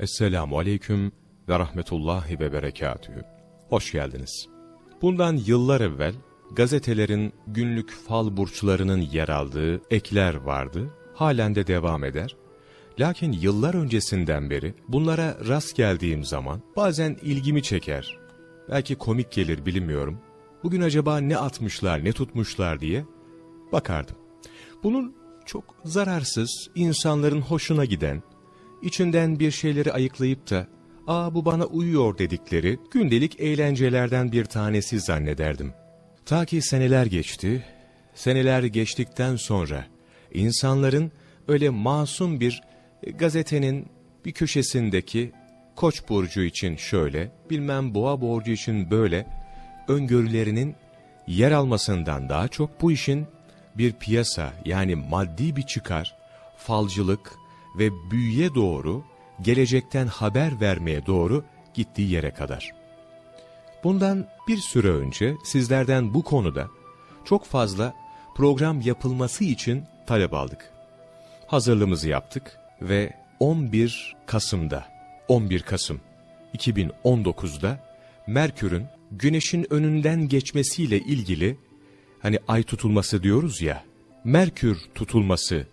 Esselamu Aleyküm ve Rahmetullahi ve Berekatühü. Hoş geldiniz. Bundan yıllar evvel gazetelerin günlük fal burçlarının yer aldığı ekler vardı. Halen de devam eder. Lakin yıllar öncesinden beri bunlara rast geldiğim zaman bazen ilgimi çeker. Belki komik gelir bilmiyorum. Bugün acaba ne atmışlar ne tutmuşlar diye bakardım. Bunun çok zararsız, insanların hoşuna giden, içinden bir şeyleri ayıklayıp da ''Aa bu bana uyuyor'' dedikleri gündelik eğlencelerden bir tanesi zannederdim. Ta ki seneler geçti, seneler geçtikten sonra insanların öyle masum bir gazetenin bir köşesindeki Koç burcu için şöyle, bilmem Boğa burcu için böyle öngörülerinin yer almasından daha çok bu işin bir piyasa yani maddi bir çıkar, falcılık ve büyüye doğru, gelecekten haber vermeye doğru gittiği yere kadar. Bundan bir süre önce sizlerden bu konuda çok fazla program yapılması için talep aldık. Hazırlığımızı yaptık ve 11 Kasım'da, 11 Kasım 2019'da Merkür'ün Güneş'in önünden geçmesiyle ilgili hani ay tutulması diyoruz ya, Merkür tutulması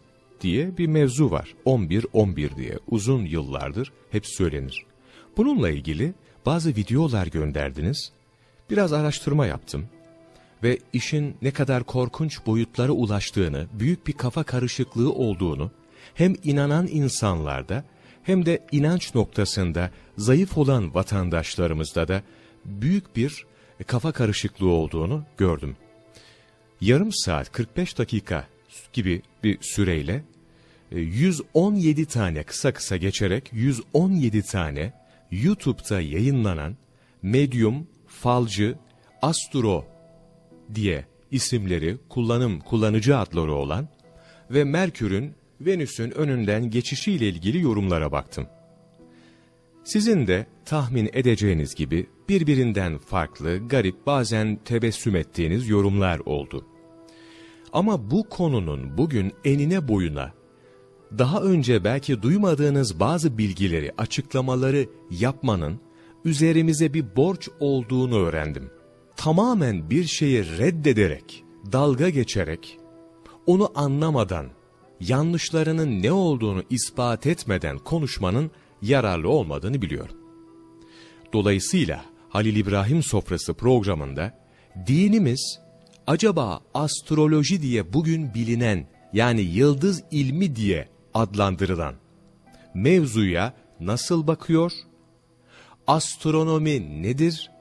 diye bir mevzu var. 11-11 diye uzun yıllardır hep söylenir. Bununla ilgili bazı videolar gönderdiniz. Biraz araştırma yaptım ve işin ne kadar korkunç boyutlara ulaştığını, büyük bir kafa karışıklığı olduğunu hem inanan insanlarda hem de inanç noktasında zayıf olan vatandaşlarımızda da büyük bir kafa karışıklığı olduğunu gördüm. Yarım saat 45 dakika gibi bir süreyle 117 e, tane kısa kısa geçerek 117 tane YouTube'da yayınlanan Medium, Falcı, Astro diye isimleri kullanım kullanıcı adları olan ve Merkür'ün Venüs'ün önünden geçişiyle ilgili yorumlara baktım. Sizin de tahmin edeceğiniz gibi birbirinden farklı, garip bazen tebessüm ettiğiniz yorumlar oldu. Ama bu konunun bugün enine boyuna, daha önce belki duymadığınız bazı bilgileri, açıklamaları yapmanın üzerimize bir borç olduğunu öğrendim. Tamamen bir şeyi reddederek, dalga geçerek, onu anlamadan, yanlışlarının ne olduğunu ispat etmeden konuşmanın yararlı olmadığını biliyorum. Dolayısıyla Halil İbrahim Sofrası programında dinimiz acaba astroloji diye bugün bilinen yani yıldız ilmi diye adlandırılan mevzuya nasıl bakıyor? Astronomi nedir?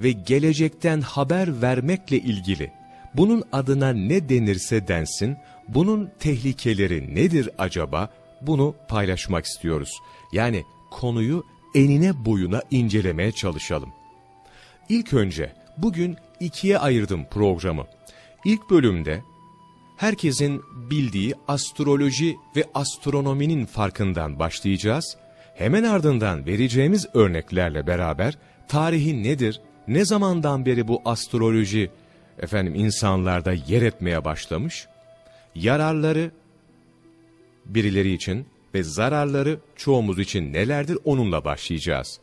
Ve gelecekten haber vermekle ilgili bunun adına ne denirse densin, bunun tehlikeleri nedir acaba? Bunu paylaşmak istiyoruz. Yani konuyu enine boyuna incelemeye çalışalım. İlk önce bugün ikiye ayırdım programı. İlk bölümde herkesin bildiği astroloji ve astronominin farkından başlayacağız. Hemen ardından vereceğimiz örneklerle beraber tarihi nedir, ne zamandan beri bu astroloji efendim insanlarda yer etmeye başlamış, yararları birileri için ve zararları çoğumuz için nelerdir onunla başlayacağız.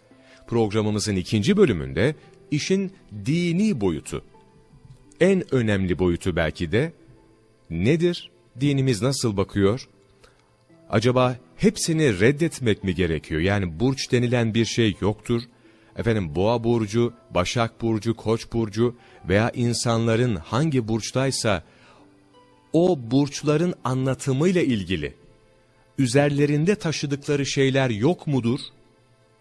Programımızın ikinci bölümünde işin dini boyutu, en önemli boyutu belki de nedir? Dinimiz nasıl bakıyor? Acaba hepsini reddetmek mi gerekiyor? Yani burç denilen bir şey yoktur. Efendim boğa burcu, başak burcu, koç burcu veya insanların hangi burçtaysa o burçların anlatımıyla ilgili üzerlerinde taşıdıkları şeyler yok mudur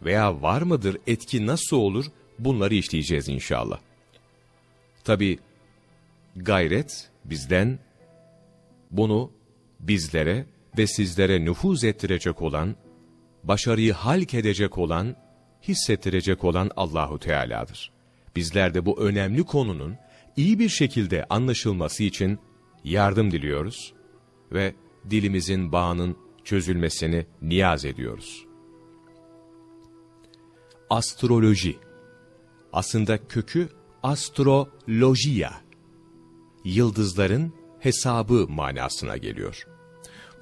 veya var mıdır, etki nasıl olur bunları işleyeceğiz inşallah. Tabi gayret bizden bunu bizlere ve sizlere nüfuz ettirecek olan, başarıyı halk edecek olan, hissettirecek olan Allahu Teala'dır. Bizler de bu önemli konunun iyi bir şekilde anlaşılması için yardım diliyoruz ve dilimizin bağının çözülmesini niyaz ediyoruz. Astroloji aslında kökü astrolojiya, yıldızların hesabı manasına geliyor.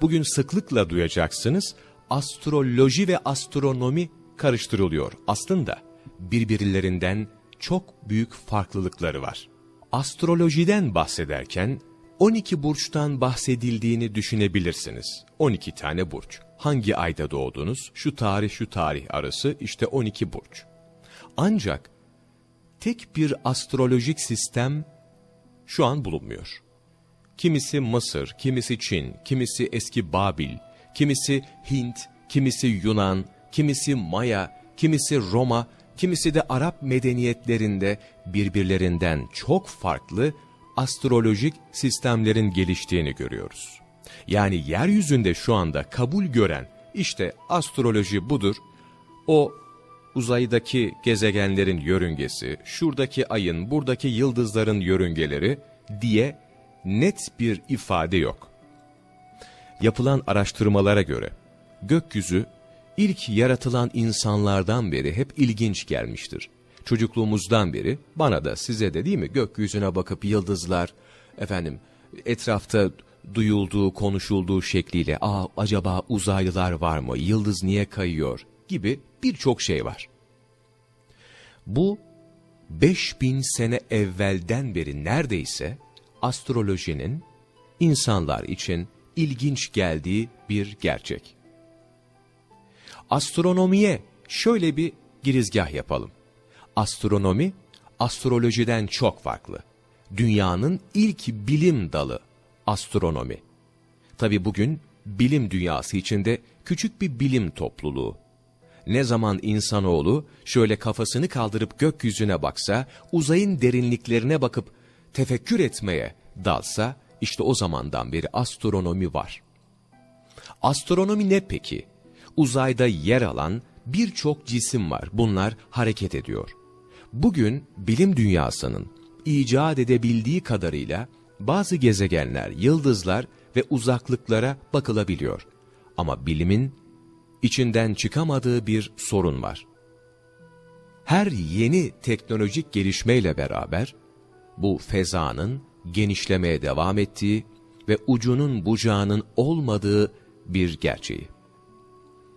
Bugün sıklıkla duyacaksınız, astroloji ve astronomi karıştırılıyor. Aslında birbirlerinden çok büyük farklılıkları var. Astrolojiden bahsederken 12 burçtan bahsedildiğini düşünebilirsiniz. 12 tane burç. Hangi ayda doğdunuz? Şu tarih şu tarih arası işte 12 burç. Ancak tek bir astrolojik sistem şu an bulunmuyor. Kimisi Mısır, kimisi Çin, kimisi eski Babil, kimisi Hint, kimisi Yunan, kimisi Maya, kimisi Roma, kimisi de Arap medeniyetlerinde birbirlerinden çok farklı astrolojik sistemlerin geliştiğini görüyoruz. Yani yeryüzünde şu anda kabul gören işte astroloji budur, o uzaydaki gezegenlerin yörüngesi, şuradaki ayın, buradaki yıldızların yörüngeleri diye net bir ifade yok. Yapılan araştırmalara göre gökyüzü ilk yaratılan insanlardan beri hep ilginç gelmiştir. Çocukluğumuzdan beri bana da size de değil mi gökyüzüne bakıp yıldızlar efendim etrafta duyulduğu konuşulduğu şekliyle aa acaba uzaylılar var mı yıldız niye kayıyor gibi birçok şey var. Bu 5000 sene evvelden beri neredeyse astrolojinin insanlar için ilginç geldiği bir gerçek. Astronomiye şöyle bir girizgah yapalım. Astronomi, astrolojiden çok farklı. Dünyanın ilk bilim dalı astronomi. Tabi bugün bilim dünyası içinde küçük bir bilim topluluğu. Ne zaman insanoğlu şöyle kafasını kaldırıp gökyüzüne baksa, uzayın derinliklerine bakıp tefekkür etmeye dalsa, işte o zamandan beri astronomi var. Astronomi ne peki? Uzayda yer alan birçok cisim var. Bunlar hareket ediyor. Bugün bilim dünyasının icat edebildiği kadarıyla bazı gezegenler, yıldızlar ve uzaklıklara bakılabiliyor. Ama bilimin içinden çıkamadığı bir sorun var. Her yeni teknolojik gelişmeyle beraber bu fezanın genişlemeye devam ettiği ve ucunun bucağının olmadığı bir gerçeği.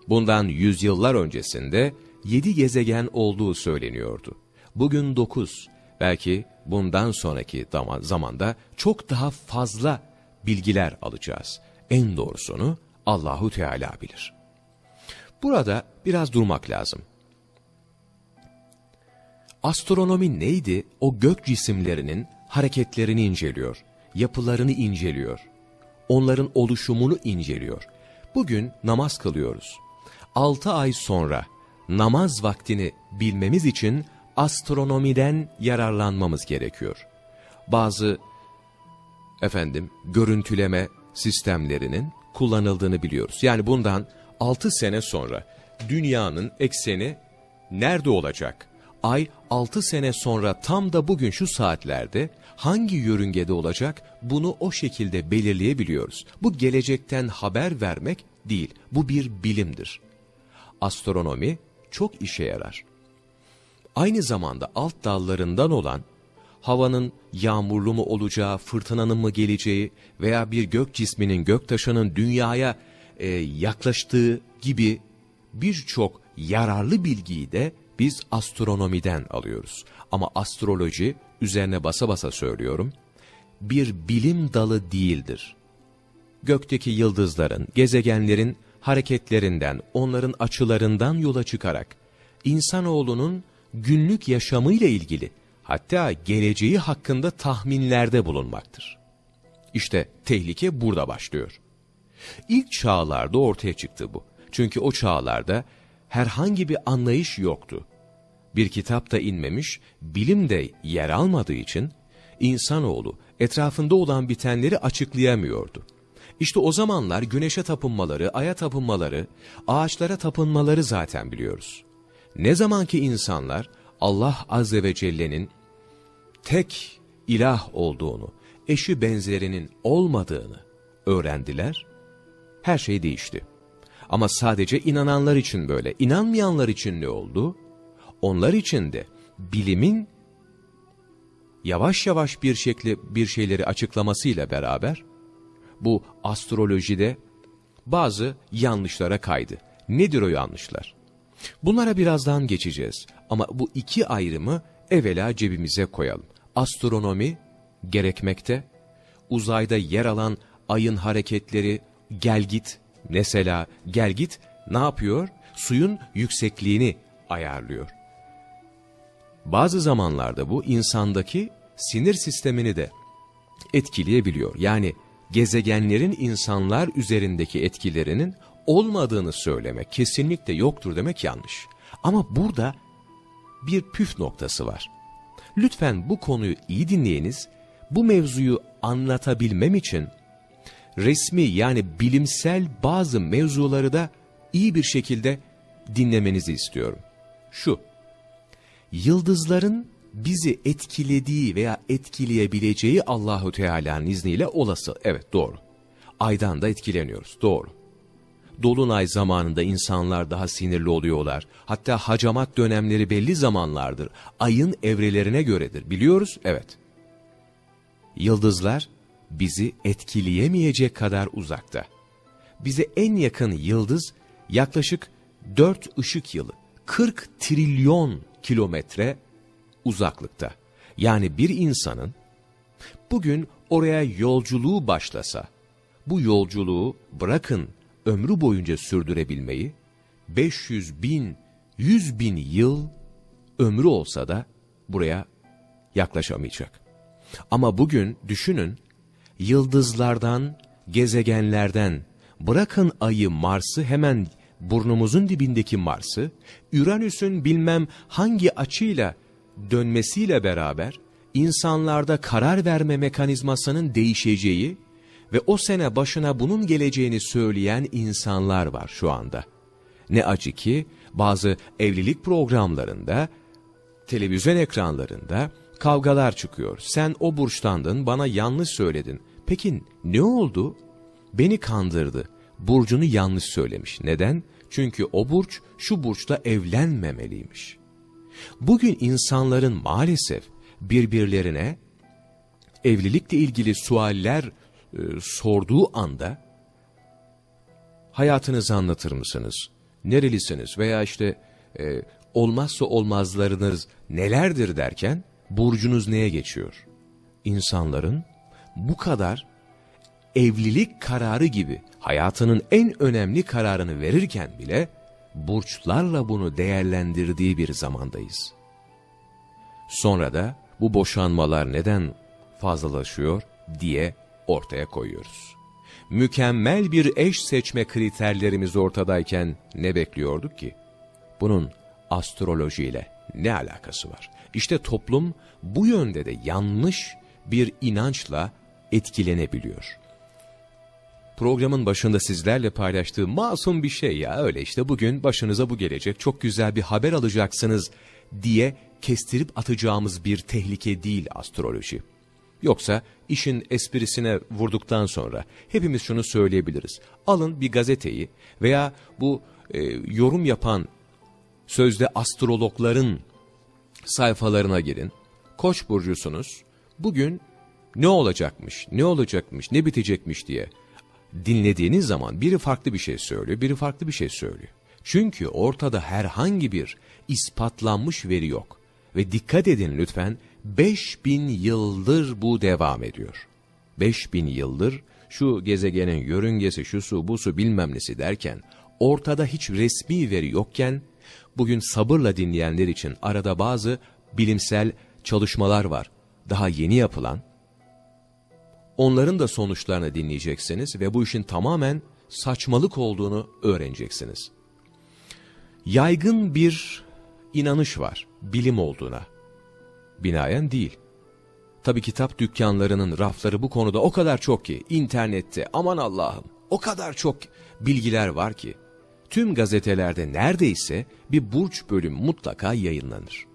Bundan yüzyıllar öncesinde yedi gezegen olduğu söyleniyordu. Bugün dokuz, belki bundan sonraki zamanda çok daha fazla bilgiler alacağız. En doğrusunu Allahu Teala bilir. Burada biraz durmak lazım. Astronomi neydi? O gök cisimlerinin hareketlerini inceliyor, yapılarını inceliyor, onların oluşumunu inceliyor. Bugün namaz kılıyoruz. 6 ay sonra namaz vaktini bilmemiz için astronomiden yararlanmamız gerekiyor. Bazı efendim görüntüleme sistemlerinin kullanıldığını biliyoruz. Yani bundan 6 sene sonra dünyanın ekseni nerede olacak? Ay 6 sene sonra tam da bugün şu saatlerde hangi yörüngede olacak bunu o şekilde belirleyebiliyoruz. Bu gelecekten haber vermek değil, bu bir bilimdir. Astronomi çok işe yarar. Aynı zamanda alt dallarından olan havanın yağmurlu mu olacağı, fırtınanın mı geleceği veya bir gök cisminin göktaşının dünyaya e, yaklaştığı gibi birçok yararlı bilgiyi de biz astronomiden alıyoruz. Ama astroloji, üzerine basa basa söylüyorum, bir bilim dalı değildir. Gökteki yıldızların, gezegenlerin hareketlerinden, onların açılarından yola çıkarak, insanoğlunun günlük yaşamıyla ilgili, hatta geleceği hakkında tahminlerde bulunmaktır. İşte tehlike burada başlıyor. İlk çağlarda ortaya çıktı bu. Çünkü o çağlarda herhangi bir anlayış yoktu. Bir kitap da inmemiş, bilim de yer almadığı için insanoğlu etrafında olan bitenleri açıklayamıyordu. İşte o zamanlar güneşe tapınmaları, aya tapınmaları, ağaçlara tapınmaları zaten biliyoruz. Ne zamanki insanlar Allah Azze ve Celle'nin tek ilah olduğunu, eşi benzerinin olmadığını öğrendiler, her şey değişti. Ama sadece inananlar için böyle. İnanmayanlar için ne oldu? Onlar için de bilimin yavaş yavaş bir şekli bir şeyleri açıklamasıyla beraber bu astrolojide bazı yanlışlara kaydı. Nedir o yanlışlar? Bunlara birazdan geçeceğiz ama bu iki ayrımı evvela cebimize koyalım. Astronomi gerekmekte, uzayda yer alan ayın hareketleri gel git, mesela gel git ne yapıyor? Suyun yüksekliğini ayarlıyor. Bazı zamanlarda bu insandaki sinir sistemini de etkileyebiliyor. Yani gezegenlerin insanlar üzerindeki etkilerinin olmadığını söylemek, kesinlikle yoktur demek yanlış. Ama burada bir püf noktası var. Lütfen bu konuyu iyi dinleyiniz. Bu mevzuyu anlatabilmem için resmi yani bilimsel bazı mevzuları da iyi bir şekilde dinlemenizi istiyorum. Şu, yıldızların bizi etkilediği veya etkileyebileceği Allahu Teala'nın izniyle olası. Evet doğru. Aydan da etkileniyoruz. Doğru. Dolunay zamanında insanlar daha sinirli oluyorlar. Hatta hacamat dönemleri belli zamanlardır. Ayın evrelerine göredir. Biliyoruz? Evet. Yıldızlar bizi etkileyemeyecek kadar uzakta. Bize en yakın yıldız yaklaşık 4 ışık yılı, 40 trilyon kilometre uzaklıkta. Yani bir insanın bugün oraya yolculuğu başlasa, bu yolculuğu bırakın ömrü boyunca sürdürebilmeyi, 500 bin, 100 bin yıl ömrü olsa da buraya yaklaşamayacak. Ama bugün düşünün, yıldızlardan, gezegenlerden, bırakın ayı Mars'ı hemen burnumuzun dibindeki Mars'ı, Uranüs'ün bilmem hangi açıyla dönmesiyle beraber insanlarda karar verme mekanizmasının değişeceği ve o sene başına bunun geleceğini söyleyen insanlar var şu anda. Ne acı ki bazı evlilik programlarında, televizyon ekranlarında kavgalar çıkıyor. Sen o burçtandın, bana yanlış söyledin. Peki ne oldu? Beni kandırdı. Burcunu yanlış söylemiş. Neden? Çünkü o burç şu burçla evlenmemeliymiş. Bugün insanların maalesef birbirlerine evlilikle ilgili sualler e, sorduğu anda hayatınızı anlatır mısınız? Nerelisiniz? Veya işte e, olmazsa olmazlarınız nelerdir derken burcunuz neye geçiyor? İnsanların bu kadar evlilik kararı gibi hayatının en önemli kararını verirken bile burçlarla bunu değerlendirdiği bir zamandayız. Sonra da bu boşanmalar neden fazlalaşıyor diye ortaya koyuyoruz. Mükemmel bir eş seçme kriterlerimiz ortadayken ne bekliyorduk ki? Bunun astrolojiyle ne alakası var? İşte toplum bu yönde de yanlış bir inançla etkilenebiliyor programın başında sizlerle paylaştığım masum bir şey ya öyle işte bugün başınıza bu gelecek çok güzel bir haber alacaksınız diye kestirip atacağımız bir tehlike değil astroloji. Yoksa işin esprisine vurduktan sonra hepimiz şunu söyleyebiliriz. Alın bir gazeteyi veya bu e, yorum yapan sözde astrologların sayfalarına girin. Koç burcusunuz. Bugün ne olacakmış, ne olacakmış, ne bitecekmiş diye dinlediğiniz zaman biri farklı bir şey söylüyor, biri farklı bir şey söylüyor. Çünkü ortada herhangi bir ispatlanmış veri yok. Ve dikkat edin lütfen 5000 yıldır bu devam ediyor. 5000 yıldır şu gezegenin yörüngesi, şu su, bu su bilmem nesi derken ortada hiç resmi veri yokken bugün sabırla dinleyenler için arada bazı bilimsel çalışmalar var. Daha yeni yapılan onların da sonuçlarını dinleyeceksiniz ve bu işin tamamen saçmalık olduğunu öğreneceksiniz. Yaygın bir inanış var bilim olduğuna. Binaen değil. Tabi kitap dükkanlarının rafları bu konuda o kadar çok ki internette aman Allah'ım o kadar çok bilgiler var ki tüm gazetelerde neredeyse bir burç bölüm mutlaka yayınlanır.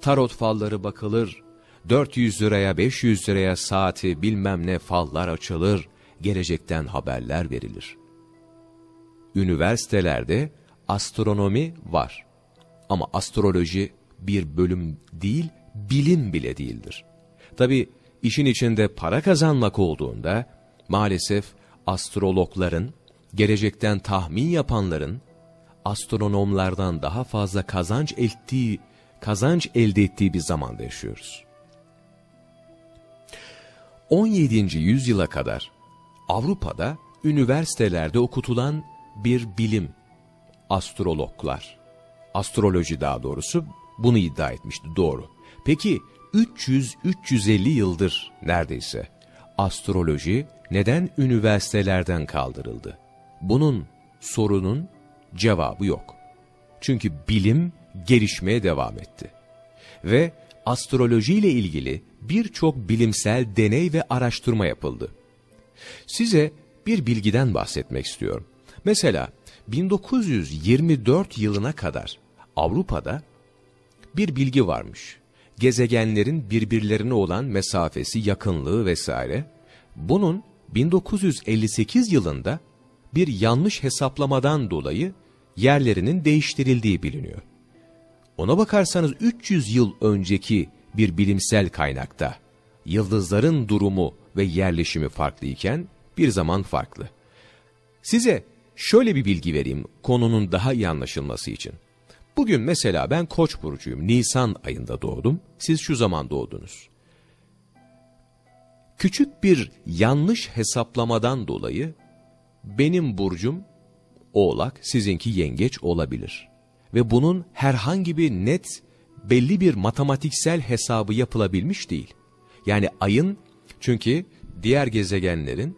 Tarot falları bakılır, 400 liraya 500 liraya saati bilmem ne fallar açılır, gelecekten haberler verilir. Üniversitelerde astronomi var. Ama astroloji bir bölüm değil, bilim bile değildir. Tabi işin içinde para kazanmak olduğunda maalesef astrologların, gelecekten tahmin yapanların astronomlardan daha fazla kazanç ettiği, kazanç elde ettiği bir zamanda yaşıyoruz. 17. yüzyıla kadar Avrupa'da üniversitelerde okutulan bir bilim, astrologlar, astroloji daha doğrusu bunu iddia etmişti doğru. Peki 300-350 yıldır neredeyse astroloji neden üniversitelerden kaldırıldı? Bunun sorunun cevabı yok. Çünkü bilim gelişmeye devam etti. Ve astroloji ile ilgili birçok bilimsel deney ve araştırma yapıldı. Size bir bilgiden bahsetmek istiyorum. Mesela 1924 yılına kadar Avrupa'da bir bilgi varmış. Gezegenlerin birbirlerine olan mesafesi, yakınlığı vesaire. Bunun 1958 yılında bir yanlış hesaplamadan dolayı yerlerinin değiştirildiği biliniyor. Ona bakarsanız 300 yıl önceki bir bilimsel kaynakta yıldızların durumu ve yerleşimi farklıyken bir zaman farklı. Size şöyle bir bilgi vereyim konunun daha iyi anlaşılması için. Bugün mesela ben Koç burcuyum. Nisan ayında doğdum. Siz şu zaman doğdunuz. Küçük bir yanlış hesaplamadan dolayı benim burcum Oğlak, sizinki Yengeç olabilir. Ve bunun herhangi bir net, belli bir matematiksel hesabı yapılabilmiş değil. Yani ayın, çünkü diğer gezegenlerin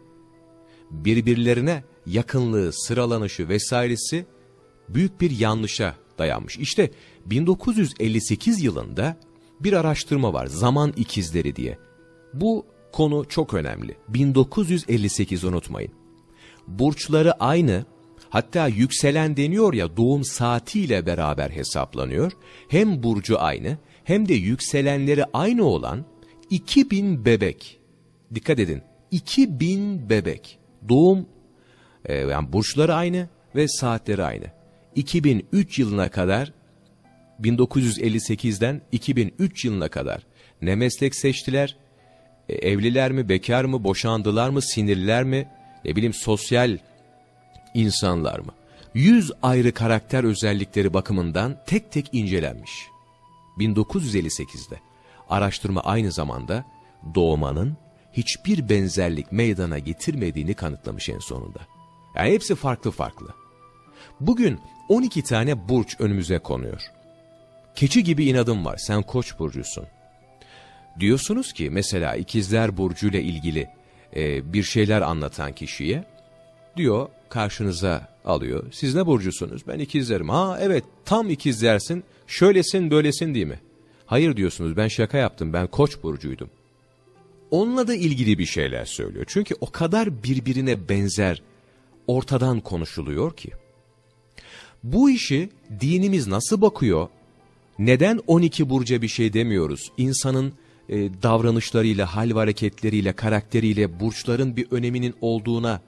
birbirlerine yakınlığı, sıralanışı vesairesi büyük bir yanlışa dayanmış. İşte 1958 yılında bir araştırma var, zaman ikizleri diye. Bu konu çok önemli. 1958 unutmayın. Burçları aynı, hatta yükselen deniyor ya doğum saatiyle beraber hesaplanıyor. Hem burcu aynı hem de yükselenleri aynı olan 2000 bebek. Dikkat edin 2000 bebek. Doğum e, yani burçları aynı ve saatleri aynı. 2003 yılına kadar 1958'den 2003 yılına kadar ne meslek seçtiler, e, evliler mi, bekar mı, boşandılar mı, sinirliler mi, ne bileyim sosyal insanlar mı? 100 ayrı karakter özellikleri bakımından tek tek incelenmiş. 1958'de araştırma aynı zamanda doğmanın hiçbir benzerlik meydana getirmediğini kanıtlamış en sonunda. Yani hepsi farklı farklı. Bugün 12 tane burç önümüze konuyor. Keçi gibi inadım var, sen koç burcusun. Diyorsunuz ki mesela ikizler burcuyla ilgili e, bir şeyler anlatan kişiye, diyor karşınıza alıyor. Siz ne burcusunuz? Ben ikizlerim. Ha evet tam ikizlersin, şöylesin böylesin değil mi? Hayır diyorsunuz ben şaka yaptım, ben koç burcuydum. Onunla da ilgili bir şeyler söylüyor. Çünkü o kadar birbirine benzer ortadan konuşuluyor ki. Bu işi dinimiz nasıl bakıyor? Neden 12 burca bir şey demiyoruz? İnsanın e, davranışlarıyla, hal ve hareketleriyle, karakteriyle burçların bir öneminin olduğuna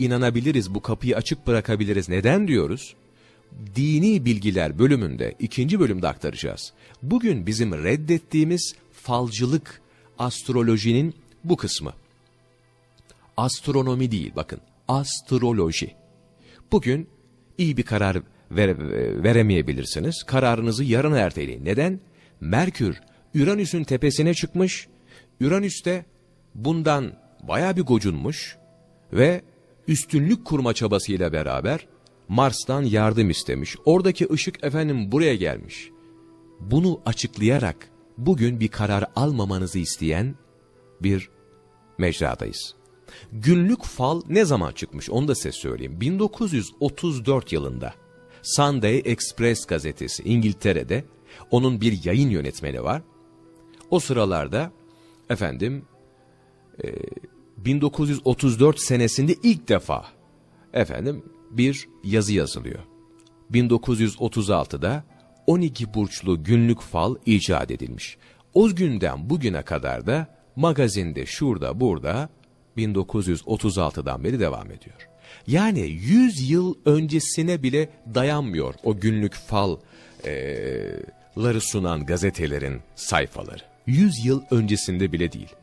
inanabiliriz, bu kapıyı açık bırakabiliriz. Neden diyoruz? Dini bilgiler bölümünde, ikinci bölümde aktaracağız. Bugün bizim reddettiğimiz falcılık, astrolojinin bu kısmı. Astronomi değil bakın, astroloji. Bugün iyi bir karar vere, veremeyebilirsiniz. Kararınızı yarın erteleyin. Neden? Merkür, Uranüs'ün tepesine çıkmış. Uranüs'te bundan baya bir gocunmuş ve üstünlük kurma çabasıyla beraber Mars'tan yardım istemiş. Oradaki ışık efendim buraya gelmiş. Bunu açıklayarak bugün bir karar almamanızı isteyen bir mecradayız. Günlük fal ne zaman çıkmış onu da size söyleyeyim. 1934 yılında Sunday Express gazetesi İngiltere'de onun bir yayın yönetmeni var. O sıralarda efendim e, 1934 senesinde ilk defa efendim bir yazı yazılıyor. 1936'da 12 burçlu günlük fal icat edilmiş. O günden bugüne kadar da magazinde şurada burada 1936'dan beri devam ediyor. Yani 100 yıl öncesine bile dayanmıyor o günlük falları sunan gazetelerin sayfaları. 100 yıl öncesinde bile değil.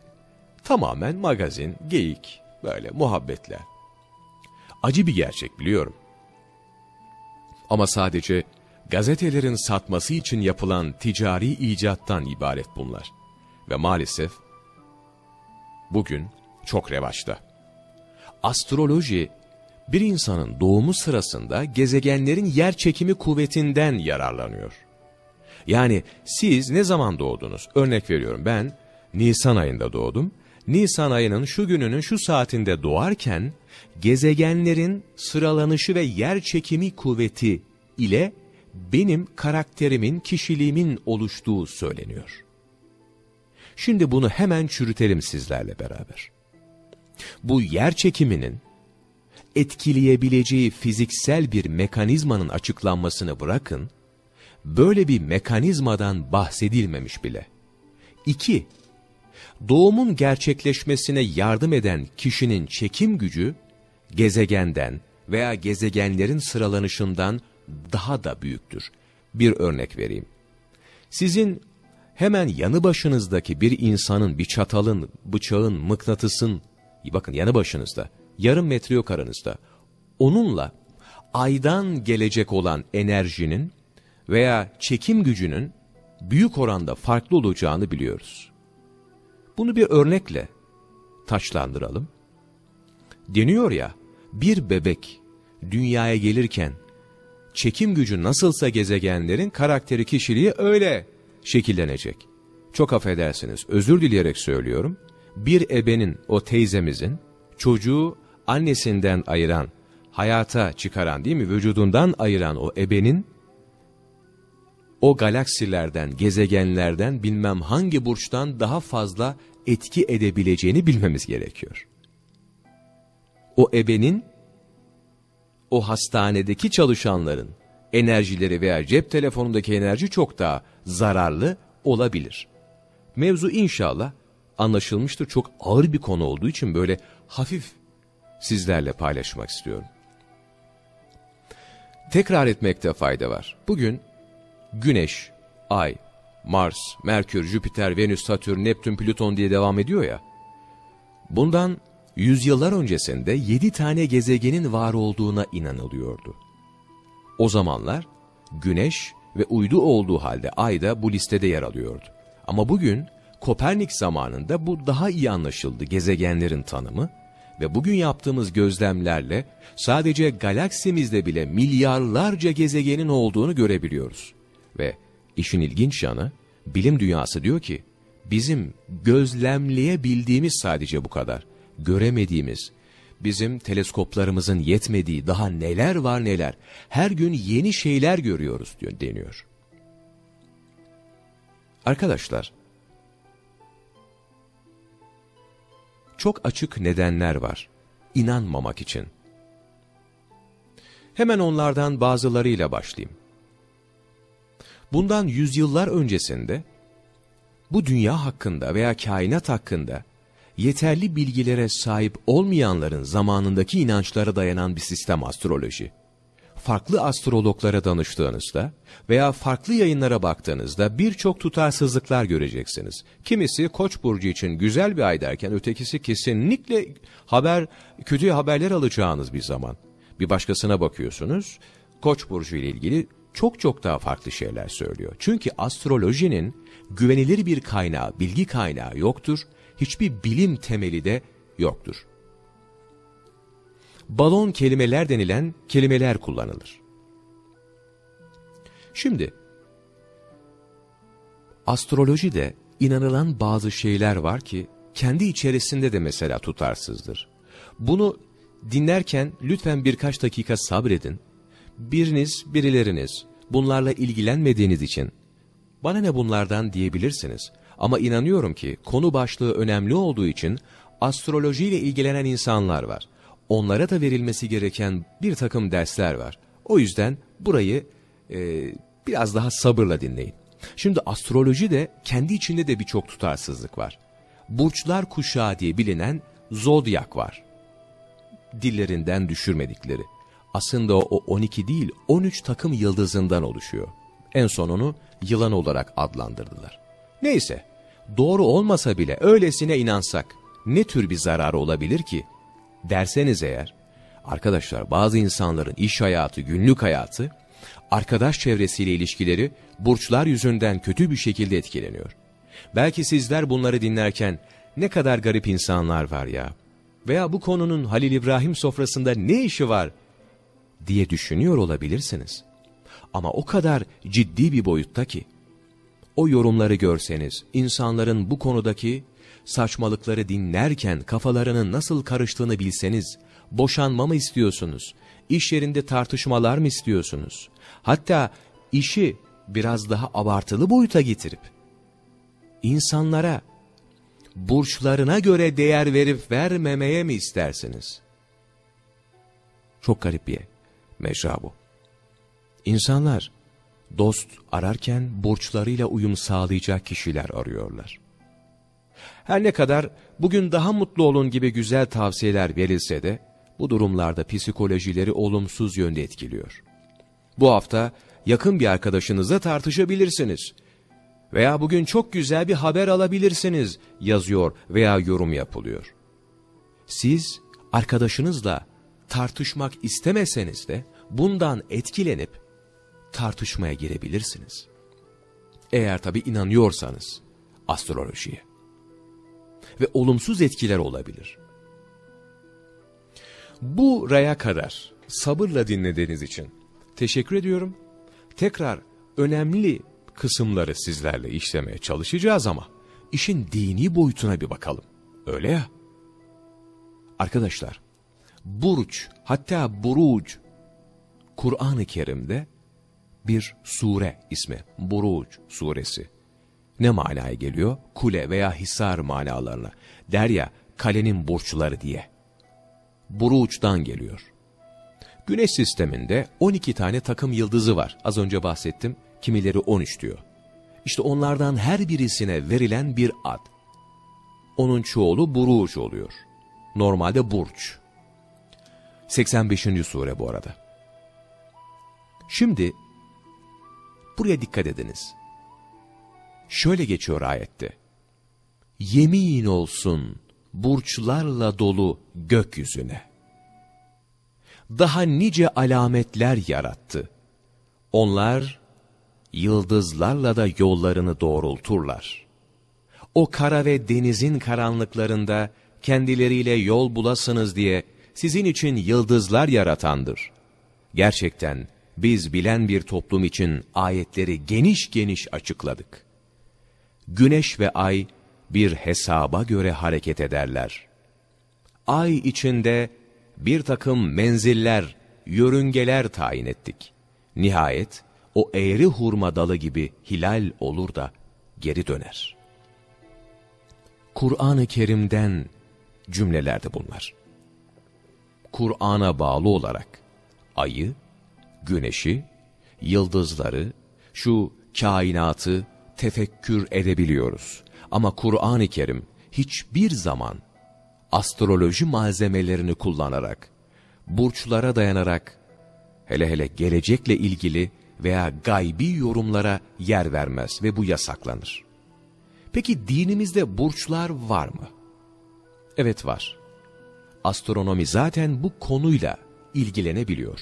Tamamen magazin, geyik, böyle muhabbetler. Acı bir gerçek biliyorum. Ama sadece gazetelerin satması için yapılan ticari icattan ibaret bunlar. Ve maalesef bugün çok revaçta. Astroloji, bir insanın doğumu sırasında gezegenlerin yer çekimi kuvvetinden yararlanıyor. Yani siz ne zaman doğdunuz? Örnek veriyorum ben Nisan ayında doğdum. Nisan ayının şu gününün şu saatinde doğarken gezegenlerin sıralanışı ve yer çekimi kuvveti ile benim karakterimin, kişiliğimin oluştuğu söyleniyor. Şimdi bunu hemen çürütelim sizlerle beraber. Bu yer çekiminin etkileyebileceği fiziksel bir mekanizmanın açıklanmasını bırakın, böyle bir mekanizmadan bahsedilmemiş bile. 2. Doğumun gerçekleşmesine yardım eden kişinin çekim gücü, gezegenden veya gezegenlerin sıralanışından daha da büyüktür. Bir örnek vereyim. Sizin hemen yanı başınızdaki bir insanın, bir çatalın, bıçağın, mıknatısın, bakın yanı başınızda, yarım metre yok aranızda. Onunla aydan gelecek olan enerjinin veya çekim gücünün büyük oranda farklı olacağını biliyoruz. Bunu bir örnekle taçlandıralım. Deniyor ya, bir bebek dünyaya gelirken çekim gücü nasılsa gezegenlerin karakteri kişiliği öyle şekillenecek. Çok affedersiniz, özür dileyerek söylüyorum. Bir ebenin, o teyzemizin, çocuğu annesinden ayıran, hayata çıkaran değil mi, vücudundan ayıran o ebenin, o galaksilerden, gezegenlerden bilmem hangi burçtan daha fazla etki edebileceğini bilmemiz gerekiyor. O ebenin, o hastanedeki çalışanların enerjileri veya cep telefonundaki enerji çok daha zararlı olabilir. Mevzu inşallah anlaşılmıştır. Çok ağır bir konu olduğu için böyle hafif sizlerle paylaşmak istiyorum. Tekrar etmekte fayda var. Bugün Güneş, Ay, Mars, Merkür, Jüpiter, Venüs, Satürn, Neptün, Plüton diye devam ediyor ya. Bundan yüzyıllar öncesinde yedi tane gezegenin var olduğuna inanılıyordu. O zamanlar Güneş ve uydu olduğu halde Ay da bu listede yer alıyordu. Ama bugün Kopernik zamanında bu daha iyi anlaşıldı gezegenlerin tanımı ve bugün yaptığımız gözlemlerle sadece galaksimizde bile milyarlarca gezegenin olduğunu görebiliyoruz. Ve işin ilginç yanı bilim dünyası diyor ki bizim gözlemleyebildiğimiz sadece bu kadar. Göremediğimiz, bizim teleskoplarımızın yetmediği daha neler var neler. Her gün yeni şeyler görüyoruz diyor, deniyor. Arkadaşlar, çok açık nedenler var inanmamak için. Hemen onlardan bazılarıyla başlayayım. Bundan yüzyıllar öncesinde bu dünya hakkında veya kainat hakkında yeterli bilgilere sahip olmayanların zamanındaki inançlara dayanan bir sistem astroloji. Farklı astrologlara danıştığınızda veya farklı yayınlara baktığınızda birçok tutarsızlıklar göreceksiniz. Kimisi Koç burcu için güzel bir ay derken ötekisi kesinlikle haber kötü haberler alacağınız bir zaman. Bir başkasına bakıyorsunuz. Koç burcu ile ilgili çok çok daha farklı şeyler söylüyor. Çünkü astrolojinin güvenilir bir kaynağı, bilgi kaynağı yoktur. Hiçbir bilim temeli de yoktur. Balon kelimeler denilen kelimeler kullanılır. Şimdi, astrolojide inanılan bazı şeyler var ki, kendi içerisinde de mesela tutarsızdır. Bunu dinlerken lütfen birkaç dakika sabredin biriniz, birileriniz bunlarla ilgilenmediğiniz için bana ne bunlardan diyebilirsiniz. Ama inanıyorum ki konu başlığı önemli olduğu için astrolojiyle ilgilenen insanlar var. Onlara da verilmesi gereken bir takım dersler var. O yüzden burayı e, biraz daha sabırla dinleyin. Şimdi astroloji de kendi içinde de birçok tutarsızlık var. Burçlar kuşağı diye bilinen zodyak var. Dillerinden düşürmedikleri aslında o 12 değil 13 takım yıldızından oluşuyor. En son onu yılan olarak adlandırdılar. Neyse doğru olmasa bile öylesine inansak ne tür bir zararı olabilir ki? Derseniz eğer arkadaşlar bazı insanların iş hayatı, günlük hayatı arkadaş çevresiyle ilişkileri burçlar yüzünden kötü bir şekilde etkileniyor. Belki sizler bunları dinlerken ne kadar garip insanlar var ya veya bu konunun Halil İbrahim sofrasında ne işi var diye düşünüyor olabilirsiniz. Ama o kadar ciddi bir boyutta ki o yorumları görseniz insanların bu konudaki saçmalıkları dinlerken kafalarının nasıl karıştığını bilseniz boşanma mı istiyorsunuz? İş yerinde tartışmalar mı istiyorsunuz? Hatta işi biraz daha abartılı boyuta getirip insanlara burçlarına göre değer verip vermemeye mi istersiniz? Çok garip bir mecra bu. İnsanlar dost ararken burçlarıyla uyum sağlayacak kişiler arıyorlar. Her ne kadar bugün daha mutlu olun gibi güzel tavsiyeler verilse de bu durumlarda psikolojileri olumsuz yönde etkiliyor. Bu hafta yakın bir arkadaşınızla tartışabilirsiniz. Veya bugün çok güzel bir haber alabilirsiniz yazıyor veya yorum yapılıyor. Siz arkadaşınızla tartışmak istemeseniz de bundan etkilenip tartışmaya girebilirsiniz. Eğer tabi inanıyorsanız astrolojiye. Ve olumsuz etkiler olabilir. Bu raya kadar sabırla dinlediğiniz için teşekkür ediyorum. Tekrar önemli kısımları sizlerle işlemeye çalışacağız ama işin dini boyutuna bir bakalım. Öyle ya. Arkadaşlar, burç hatta buruc Kur'an-ı Kerim'de bir sure ismi. Buruc suresi. Ne manaya geliyor? Kule veya hisar manalarına. Der ya kalenin burçları diye. Buruç'tan geliyor. Güneş sisteminde 12 tane takım yıldızı var. Az önce bahsettim. Kimileri 13 diyor. İşte onlardan her birisine verilen bir ad. Onun çoğulu Buruç oluyor. Normalde Burç. 85. sure bu arada. Şimdi buraya dikkat ediniz. Şöyle geçiyor ayette. Yemin olsun burçlarla dolu gökyüzüne. Daha nice alametler yarattı. Onlar yıldızlarla da yollarını doğrulturlar. O kara ve denizin karanlıklarında kendileriyle yol bulasınız diye sizin için yıldızlar yaratandır. Gerçekten biz bilen bir toplum için ayetleri geniş geniş açıkladık. Güneş ve ay bir hesaba göre hareket ederler. Ay içinde bir takım menziller, yörüngeler tayin ettik. Nihayet o eğri hurma dalı gibi hilal olur da geri döner. Kur'an-ı Kerim'den cümlelerde bunlar. Kur'an'a bağlı olarak ayı, güneşi, yıldızları, şu kainatı tefekkür edebiliyoruz. Ama Kur'an-ı Kerim hiçbir zaman astroloji malzemelerini kullanarak, burçlara dayanarak, hele hele gelecekle ilgili veya gaybi yorumlara yer vermez ve bu yasaklanır. Peki dinimizde burçlar var mı? Evet var. Astronomi zaten bu konuyla ilgilenebiliyor.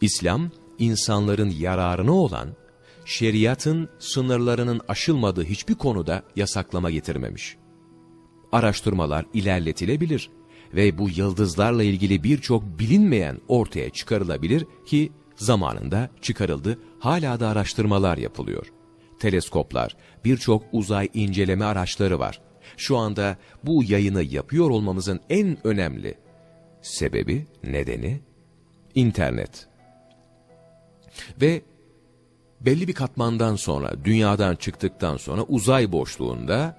İslam, insanların yararına olan, şeriatın sınırlarının aşılmadığı hiçbir konuda yasaklama getirmemiş. Araştırmalar ilerletilebilir ve bu yıldızlarla ilgili birçok bilinmeyen ortaya çıkarılabilir ki zamanında çıkarıldı, hala da araştırmalar yapılıyor. Teleskoplar, birçok uzay inceleme araçları var. Şu anda bu yayını yapıyor olmamızın en önemli sebebi, nedeni internet. Ve belli bir katmandan sonra, dünyadan çıktıktan sonra uzay boşluğunda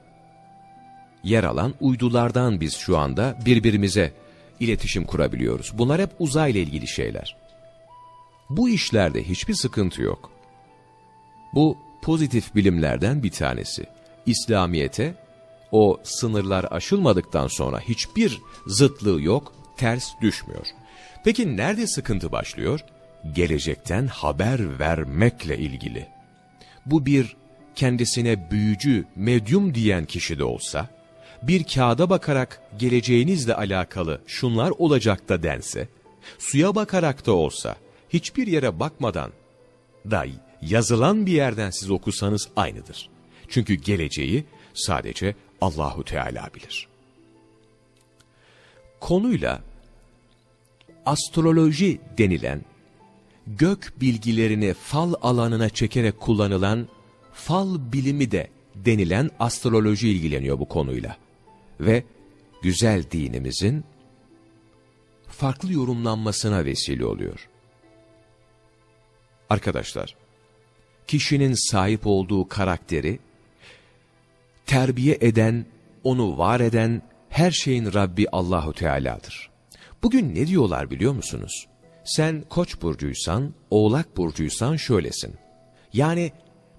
yer alan uydulardan biz şu anda birbirimize iletişim kurabiliyoruz. Bunlar hep uzayla ilgili şeyler. Bu işlerde hiçbir sıkıntı yok. Bu pozitif bilimlerden bir tanesi. İslamiyete o sınırlar aşılmadıktan sonra hiçbir zıtlığı yok, ters düşmüyor. Peki nerede sıkıntı başlıyor? Gelecekten haber vermekle ilgili. Bu bir kendisine büyücü, medyum diyen kişi de olsa, bir kağıda bakarak geleceğinizle alakalı şunlar olacak da dense, suya bakarak da olsa, hiçbir yere bakmadan da yazılan bir yerden siz okusanız aynıdır. Çünkü geleceği sadece Allahu Teala bilir. Konuyla astroloji denilen gök bilgilerini fal alanına çekerek kullanılan fal bilimi de denilen astroloji ilgileniyor bu konuyla. Ve güzel dinimizin farklı yorumlanmasına vesile oluyor. Arkadaşlar, kişinin sahip olduğu karakteri, terbiye eden, onu var eden her şeyin Rabbi Allahu Teala'dır. Bugün ne diyorlar biliyor musunuz? Sen koç burcuysan, oğlak burcuysan şöylesin. Yani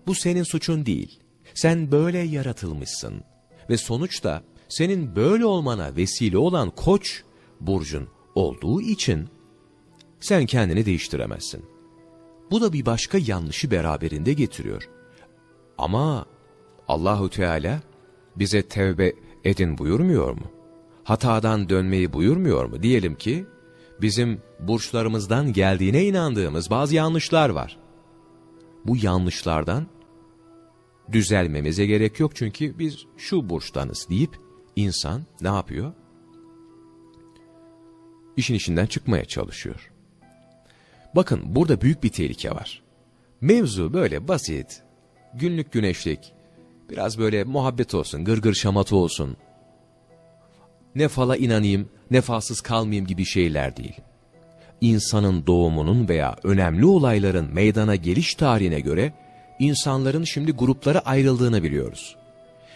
bu senin suçun değil. Sen böyle yaratılmışsın. Ve sonuçta senin böyle olmana vesile olan koç burcun olduğu için sen kendini değiştiremezsin. Bu da bir başka yanlışı beraberinde getiriyor. Ama Allahu Teala bize tevbe edin buyurmuyor mu? Hatadan dönmeyi buyurmuyor mu? Diyelim ki bizim burçlarımızdan geldiğine inandığımız bazı yanlışlar var. Bu yanlışlardan düzelmemize gerek yok çünkü biz şu burçtanız deyip insan ne yapıyor? İşin içinden çıkmaya çalışıyor. Bakın burada büyük bir tehlike var. Mevzu böyle basit, günlük güneşlik, biraz böyle muhabbet olsun, gırgır şamata olsun. Ne fala inanayım, ne falsız kalmayayım gibi şeyler değil. İnsanın doğumunun veya önemli olayların meydana geliş tarihine göre insanların şimdi gruplara ayrıldığını biliyoruz.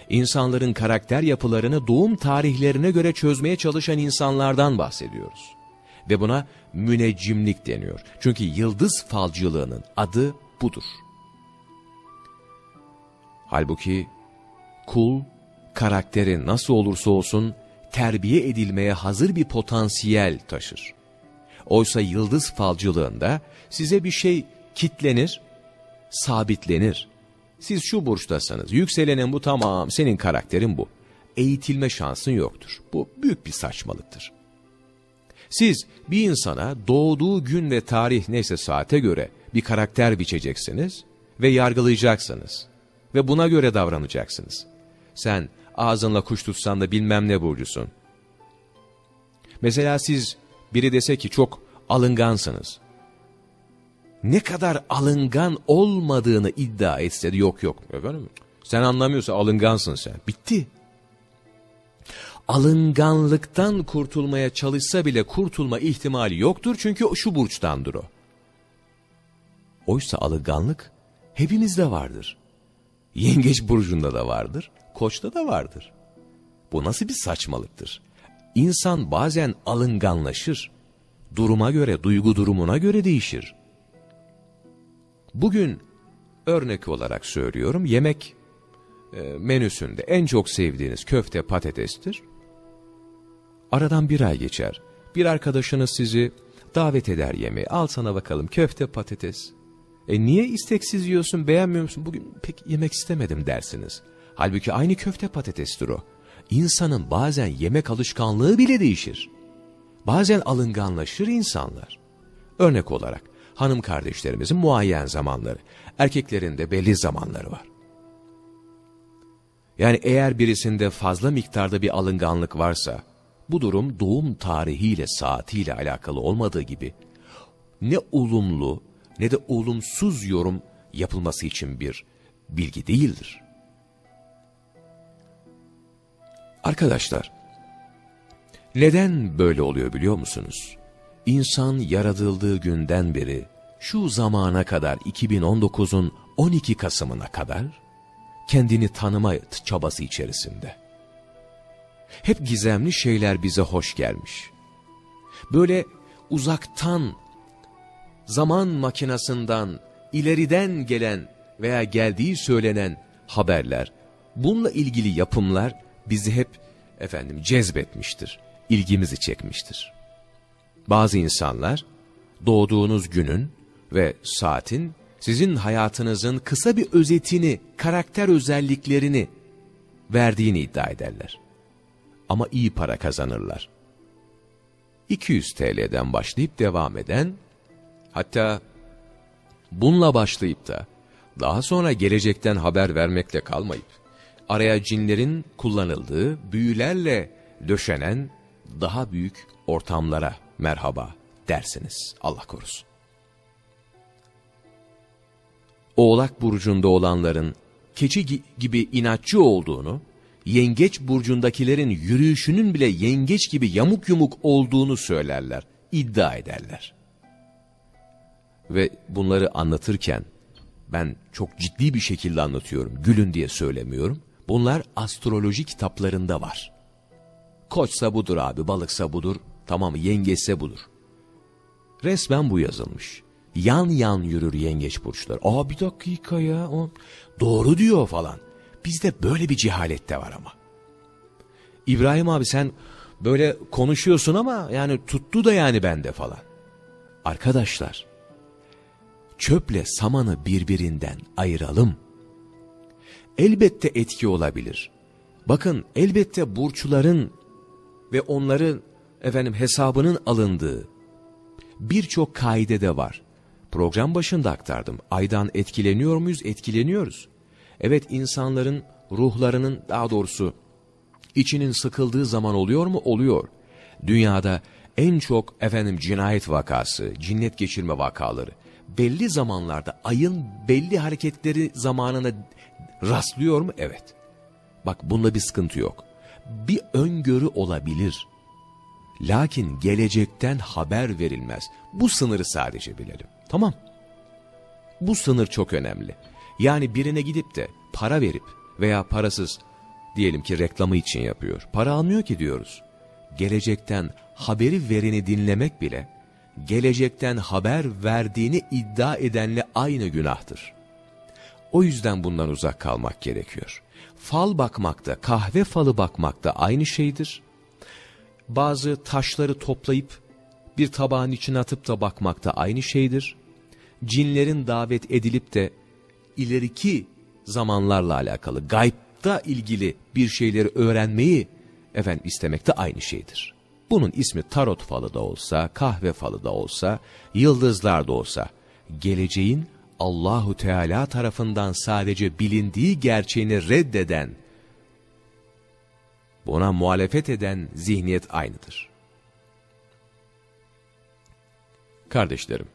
İnsanların karakter yapılarını doğum tarihlerine göre çözmeye çalışan insanlardan bahsediyoruz. Ve buna müneccimlik deniyor. Çünkü yıldız falcılığının adı budur. Halbuki kul, karakteri nasıl olursa olsun terbiye edilmeye hazır bir potansiyel taşır. Oysa yıldız falcılığında size bir şey kitlenir, sabitlenir. Siz şu burçtasanız, yükselenin bu tamam, senin karakterin bu. Eğitilme şansın yoktur. Bu büyük bir saçmalıktır. Siz bir insana doğduğu gün ve tarih neyse saate göre bir karakter biçeceksiniz ve yargılayacaksınız. Ve buna göre davranacaksınız. Sen ağzınla kuş tutsan da bilmem ne burcusun. Mesela siz biri dese ki çok alıngansınız. Ne kadar alıngan olmadığını iddia etse de yok yok. Efendim, sen anlamıyorsa alıngansın sen. Bitti. Alınganlıktan kurtulmaya çalışsa bile kurtulma ihtimali yoktur çünkü şu burçtandır o. Oysa alınganlık hepimizde vardır. Yengeç burcunda da vardır, koçta da vardır. Bu nasıl bir saçmalıktır? İnsan bazen alınganlaşır. Duruma göre, duygu durumuna göre değişir. Bugün örnek olarak söylüyorum, yemek e, menüsünde en çok sevdiğiniz köfte patatestir. Aradan bir ay geçer. Bir arkadaşınız sizi davet eder yemeğe. Al sana bakalım köfte patates. E niye isteksiz yiyorsun beğenmiyor musun? Bugün pek yemek istemedim dersiniz. Halbuki aynı köfte patatestir o. İnsanın bazen yemek alışkanlığı bile değişir. Bazen alınganlaşır insanlar. Örnek olarak hanım kardeşlerimizin muayyen zamanları, erkeklerin de belli zamanları var. Yani eğer birisinde fazla miktarda bir alınganlık varsa, bu durum doğum tarihiyle saatiyle alakalı olmadığı gibi ne olumlu ne de olumsuz yorum yapılması için bir bilgi değildir. Arkadaşlar, neden böyle oluyor biliyor musunuz? İnsan yaratıldığı günden beri şu zamana kadar 2019'un 12 Kasım'ına kadar kendini tanıma çabası içerisinde. Hep gizemli şeyler bize hoş gelmiş. Böyle uzaktan, zaman makinasından, ileriden gelen veya geldiği söylenen haberler, bununla ilgili yapımlar bizi hep efendim cezbetmiştir, ilgimizi çekmiştir. Bazı insanlar doğduğunuz günün ve saatin sizin hayatınızın kısa bir özetini, karakter özelliklerini verdiğini iddia ederler ama iyi para kazanırlar. 200 TL'den başlayıp devam eden, hatta Bununla başlayıp da daha sonra gelecekten haber vermekle kalmayıp araya cinlerin kullanıldığı büyülerle döşenen daha büyük ortamlara merhaba dersiniz. Allah korusun. Oğlak burcunda olanların keçi gibi inatçı olduğunu, yengeç burcundakilerin yürüyüşünün bile yengeç gibi yamuk yumuk olduğunu söylerler, iddia ederler. Ve bunları anlatırken ben çok ciddi bir şekilde anlatıyorum, gülün diye söylemiyorum. Bunlar astroloji kitaplarında var. Koçsa budur abi, balıksa budur, tamam yengeçse budur. Resmen bu yazılmış. Yan yan yürür yengeç burçlar. Aa bir dakika ya. O doğru diyor falan. Bizde böyle bir cehalet de var ama. İbrahim abi sen böyle konuşuyorsun ama yani tuttu da yani bende falan. Arkadaşlar çöple samanı birbirinden ayıralım. Elbette etki olabilir. Bakın elbette burçların ve onların efendim hesabının alındığı birçok kaide de var. Program başında aktardım. Aydan etkileniyor muyuz? Etkileniyoruz. Evet insanların ruhlarının daha doğrusu içinin sıkıldığı zaman oluyor mu? Oluyor. Dünyada en çok efendim cinayet vakası, cinnet geçirme vakaları belli zamanlarda ayın belli hareketleri zamanına rastlıyor mu? Evet. Bak bunda bir sıkıntı yok. Bir öngörü olabilir. Lakin gelecekten haber verilmez. Bu sınırı sadece bilelim. Tamam. Bu sınır çok önemli. Yani birine gidip de para verip veya parasız diyelim ki reklamı için yapıyor. Para almıyor ki diyoruz. Gelecekten haberi vereni dinlemek bile gelecekten haber verdiğini iddia edenle aynı günahtır. O yüzden bundan uzak kalmak gerekiyor. Fal bakmakta, kahve falı bakmakta aynı şeydir. Bazı taşları toplayıp bir tabağın içine atıp da bakmakta aynı şeydir. Cinlerin davet edilip de ileriki zamanlarla alakalı, gaybda ilgili bir şeyleri öğrenmeyi efendim istemekte aynı şeydir. Bunun ismi tarot falı da olsa, kahve falı da olsa, yıldızlar da olsa, geleceğin Allahu Teala tarafından sadece bilindiği gerçeğini reddeden, buna muhalefet eden zihniyet aynıdır. Kardeşlerim,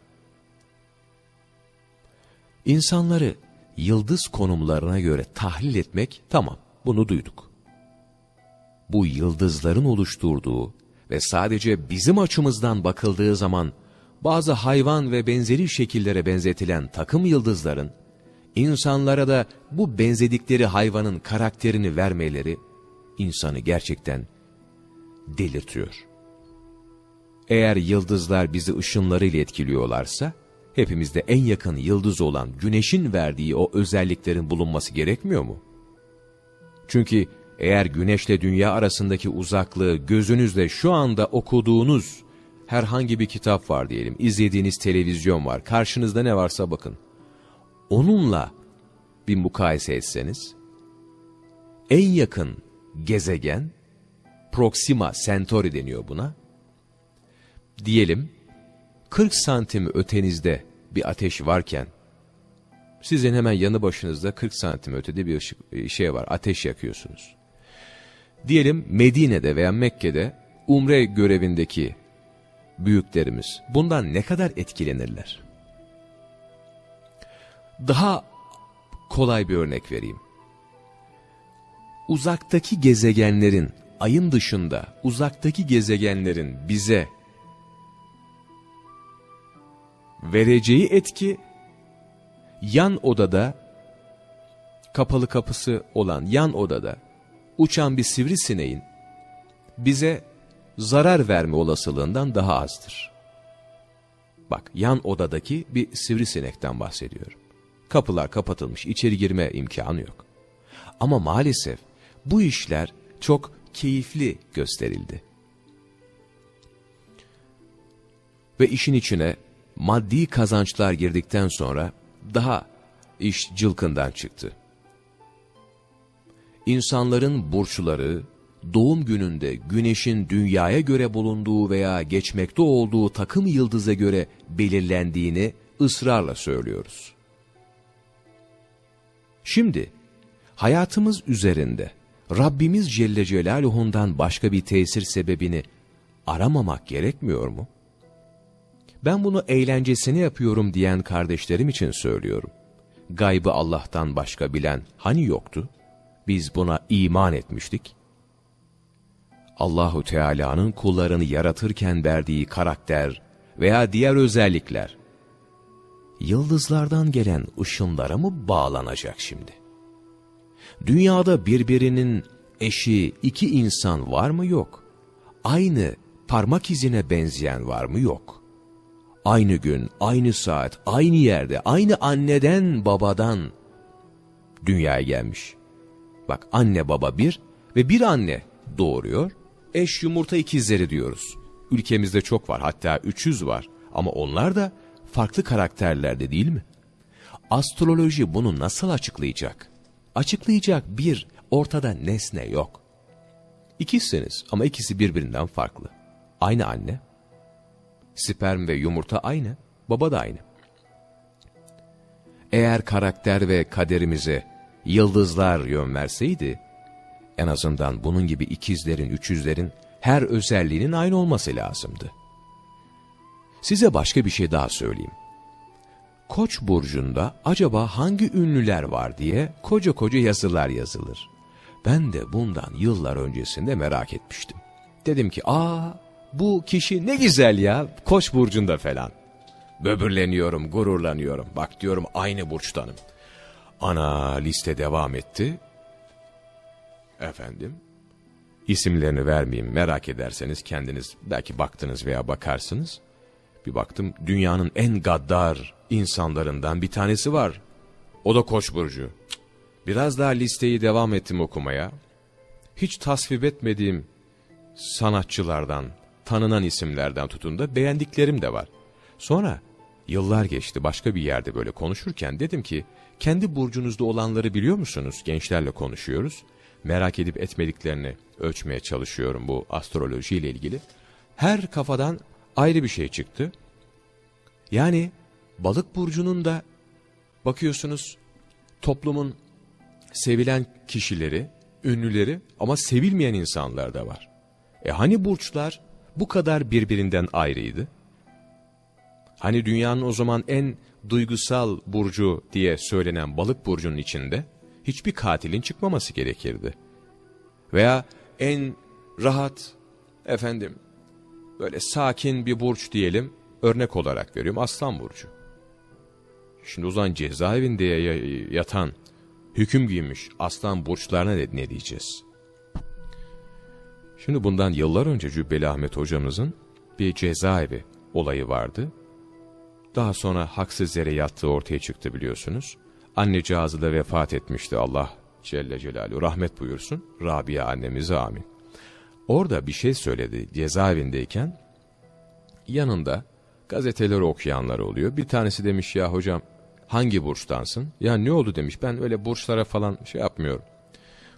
insanları yıldız konumlarına göre tahlil etmek tamam, bunu duyduk. Bu yıldızların oluşturduğu ve sadece bizim açımızdan bakıldığı zaman bazı hayvan ve benzeri şekillere benzetilen takım yıldızların, insanlara da bu benzedikleri hayvanın karakterini vermeleri, insanı gerçekten delirtiyor. Eğer yıldızlar bizi ışınlarıyla etkiliyorlarsa, hepimizde en yakın yıldız olan güneşin verdiği o özelliklerin bulunması gerekmiyor mu? Çünkü eğer güneşle dünya arasındaki uzaklığı gözünüzle şu anda okuduğunuz herhangi bir kitap var diyelim, izlediğiniz televizyon var, karşınızda ne varsa bakın. Onunla bir mukayese etseniz, en yakın gezegen, Proxima Centauri deniyor buna, diyelim 40 santim ötenizde bir ateş varken, sizin hemen yanı başınızda 40 santim ötede bir ışık, e, şey var, ateş yakıyorsunuz. Diyelim Medine'de veya Mekke'de umre görevindeki büyüklerimiz bundan ne kadar etkilenirler? Daha kolay bir örnek vereyim. Uzaktaki gezegenlerin, ayın dışında uzaktaki gezegenlerin bize vereceği etki, yan odada, kapalı kapısı olan yan odada uçan bir sivrisineğin bize zarar verme olasılığından daha azdır. Bak yan odadaki bir sivrisinekten bahsediyorum. Kapılar kapatılmış, içeri girme imkanı yok. Ama maalesef bu işler çok keyifli gösterildi. Ve işin içine maddi kazançlar girdikten sonra daha iş cılkından çıktı. İnsanların burçları, doğum gününde güneşin dünyaya göre bulunduğu veya geçmekte olduğu takım yıldıza göre belirlendiğini ısrarla söylüyoruz. Şimdi hayatımız üzerinde Rabbimiz Celle Celaluhu'ndan başka bir tesir sebebini aramamak gerekmiyor mu? Ben bunu eğlencesine yapıyorum diyen kardeşlerim için söylüyorum. Gaybı Allah'tan başka bilen hani yoktu? Biz buna iman etmiştik. Allahu Teala'nın kullarını yaratırken verdiği karakter veya diğer özellikler yıldızlardan gelen ışınlara mı bağlanacak şimdi? Dünyada birbirinin eşi iki insan var mı yok? Aynı parmak izine benzeyen var mı yok? Aynı gün, aynı saat, aynı yerde, aynı anneden babadan dünyaya gelmiş. Bak anne baba bir ve bir anne doğuruyor. Eş yumurta ikizleri diyoruz. Ülkemizde çok var hatta 300 var ama onlar da farklı karakterlerde değil mi? Astroloji bunu nasıl açıklayacak? Açıklayacak bir, ortada nesne yok. İkizsiniz ama ikisi birbirinden farklı. Aynı anne, sperm ve yumurta aynı, baba da aynı. Eğer karakter ve kaderimize yıldızlar yön verseydi, en azından bunun gibi ikizlerin, üçüzlerin her özelliğinin aynı olması lazımdı. Size başka bir şey daha söyleyeyim. Koç burcunda acaba hangi ünlüler var diye koca koca yazılar yazılır. Ben de bundan yıllar öncesinde merak etmiştim. Dedim ki aa bu kişi ne güzel ya koç burcunda falan. Böbürleniyorum, gururlanıyorum. Bak diyorum aynı burçtanım. Ana liste devam etti. Efendim, isimlerini vermeyeyim merak ederseniz kendiniz belki baktınız veya bakarsınız. Bir baktım dünyanın en gaddar insanlarından bir tanesi var. O da Koç burcu. Biraz daha listeyi devam ettim okumaya. Hiç tasvip etmediğim sanatçılardan, tanınan isimlerden tutun da beğendiklerim de var. Sonra yıllar geçti başka bir yerde böyle konuşurken dedim ki kendi burcunuzda olanları biliyor musunuz? Gençlerle konuşuyoruz. Merak edip etmediklerini ölçmeye çalışıyorum bu astroloji ile ilgili. Her kafadan ayrı bir şey çıktı. Yani balık burcunun da bakıyorsunuz toplumun sevilen kişileri, ünlüleri ama sevilmeyen insanlar da var. E hani burçlar bu kadar birbirinden ayrıydı? Hani dünyanın o zaman en duygusal burcu diye söylenen balık burcunun içinde hiçbir katilin çıkmaması gerekirdi. Veya en rahat, efendim, böyle sakin bir burç diyelim, örnek olarak veriyorum Aslan Burcu. Şimdi o zaman cezaevinde yatan, hüküm giymiş Aslan Burçlarına ne, diyeceğiz? Şimdi bundan yıllar önce Cübbeli Ahmet hocamızın bir cezaevi olayı vardı. Daha sonra haksız yere yattığı ortaya çıktı biliyorsunuz. Annecağızı da vefat etmişti Allah Celle Celaluhu rahmet buyursun. Rabia annemize amin. Orada bir şey söyledi cezaevindeyken yanında gazeteleri okuyanlar oluyor. Bir tanesi demiş ya hocam hangi burçtansın? Ya ne oldu demiş ben öyle burçlara falan şey yapmıyorum.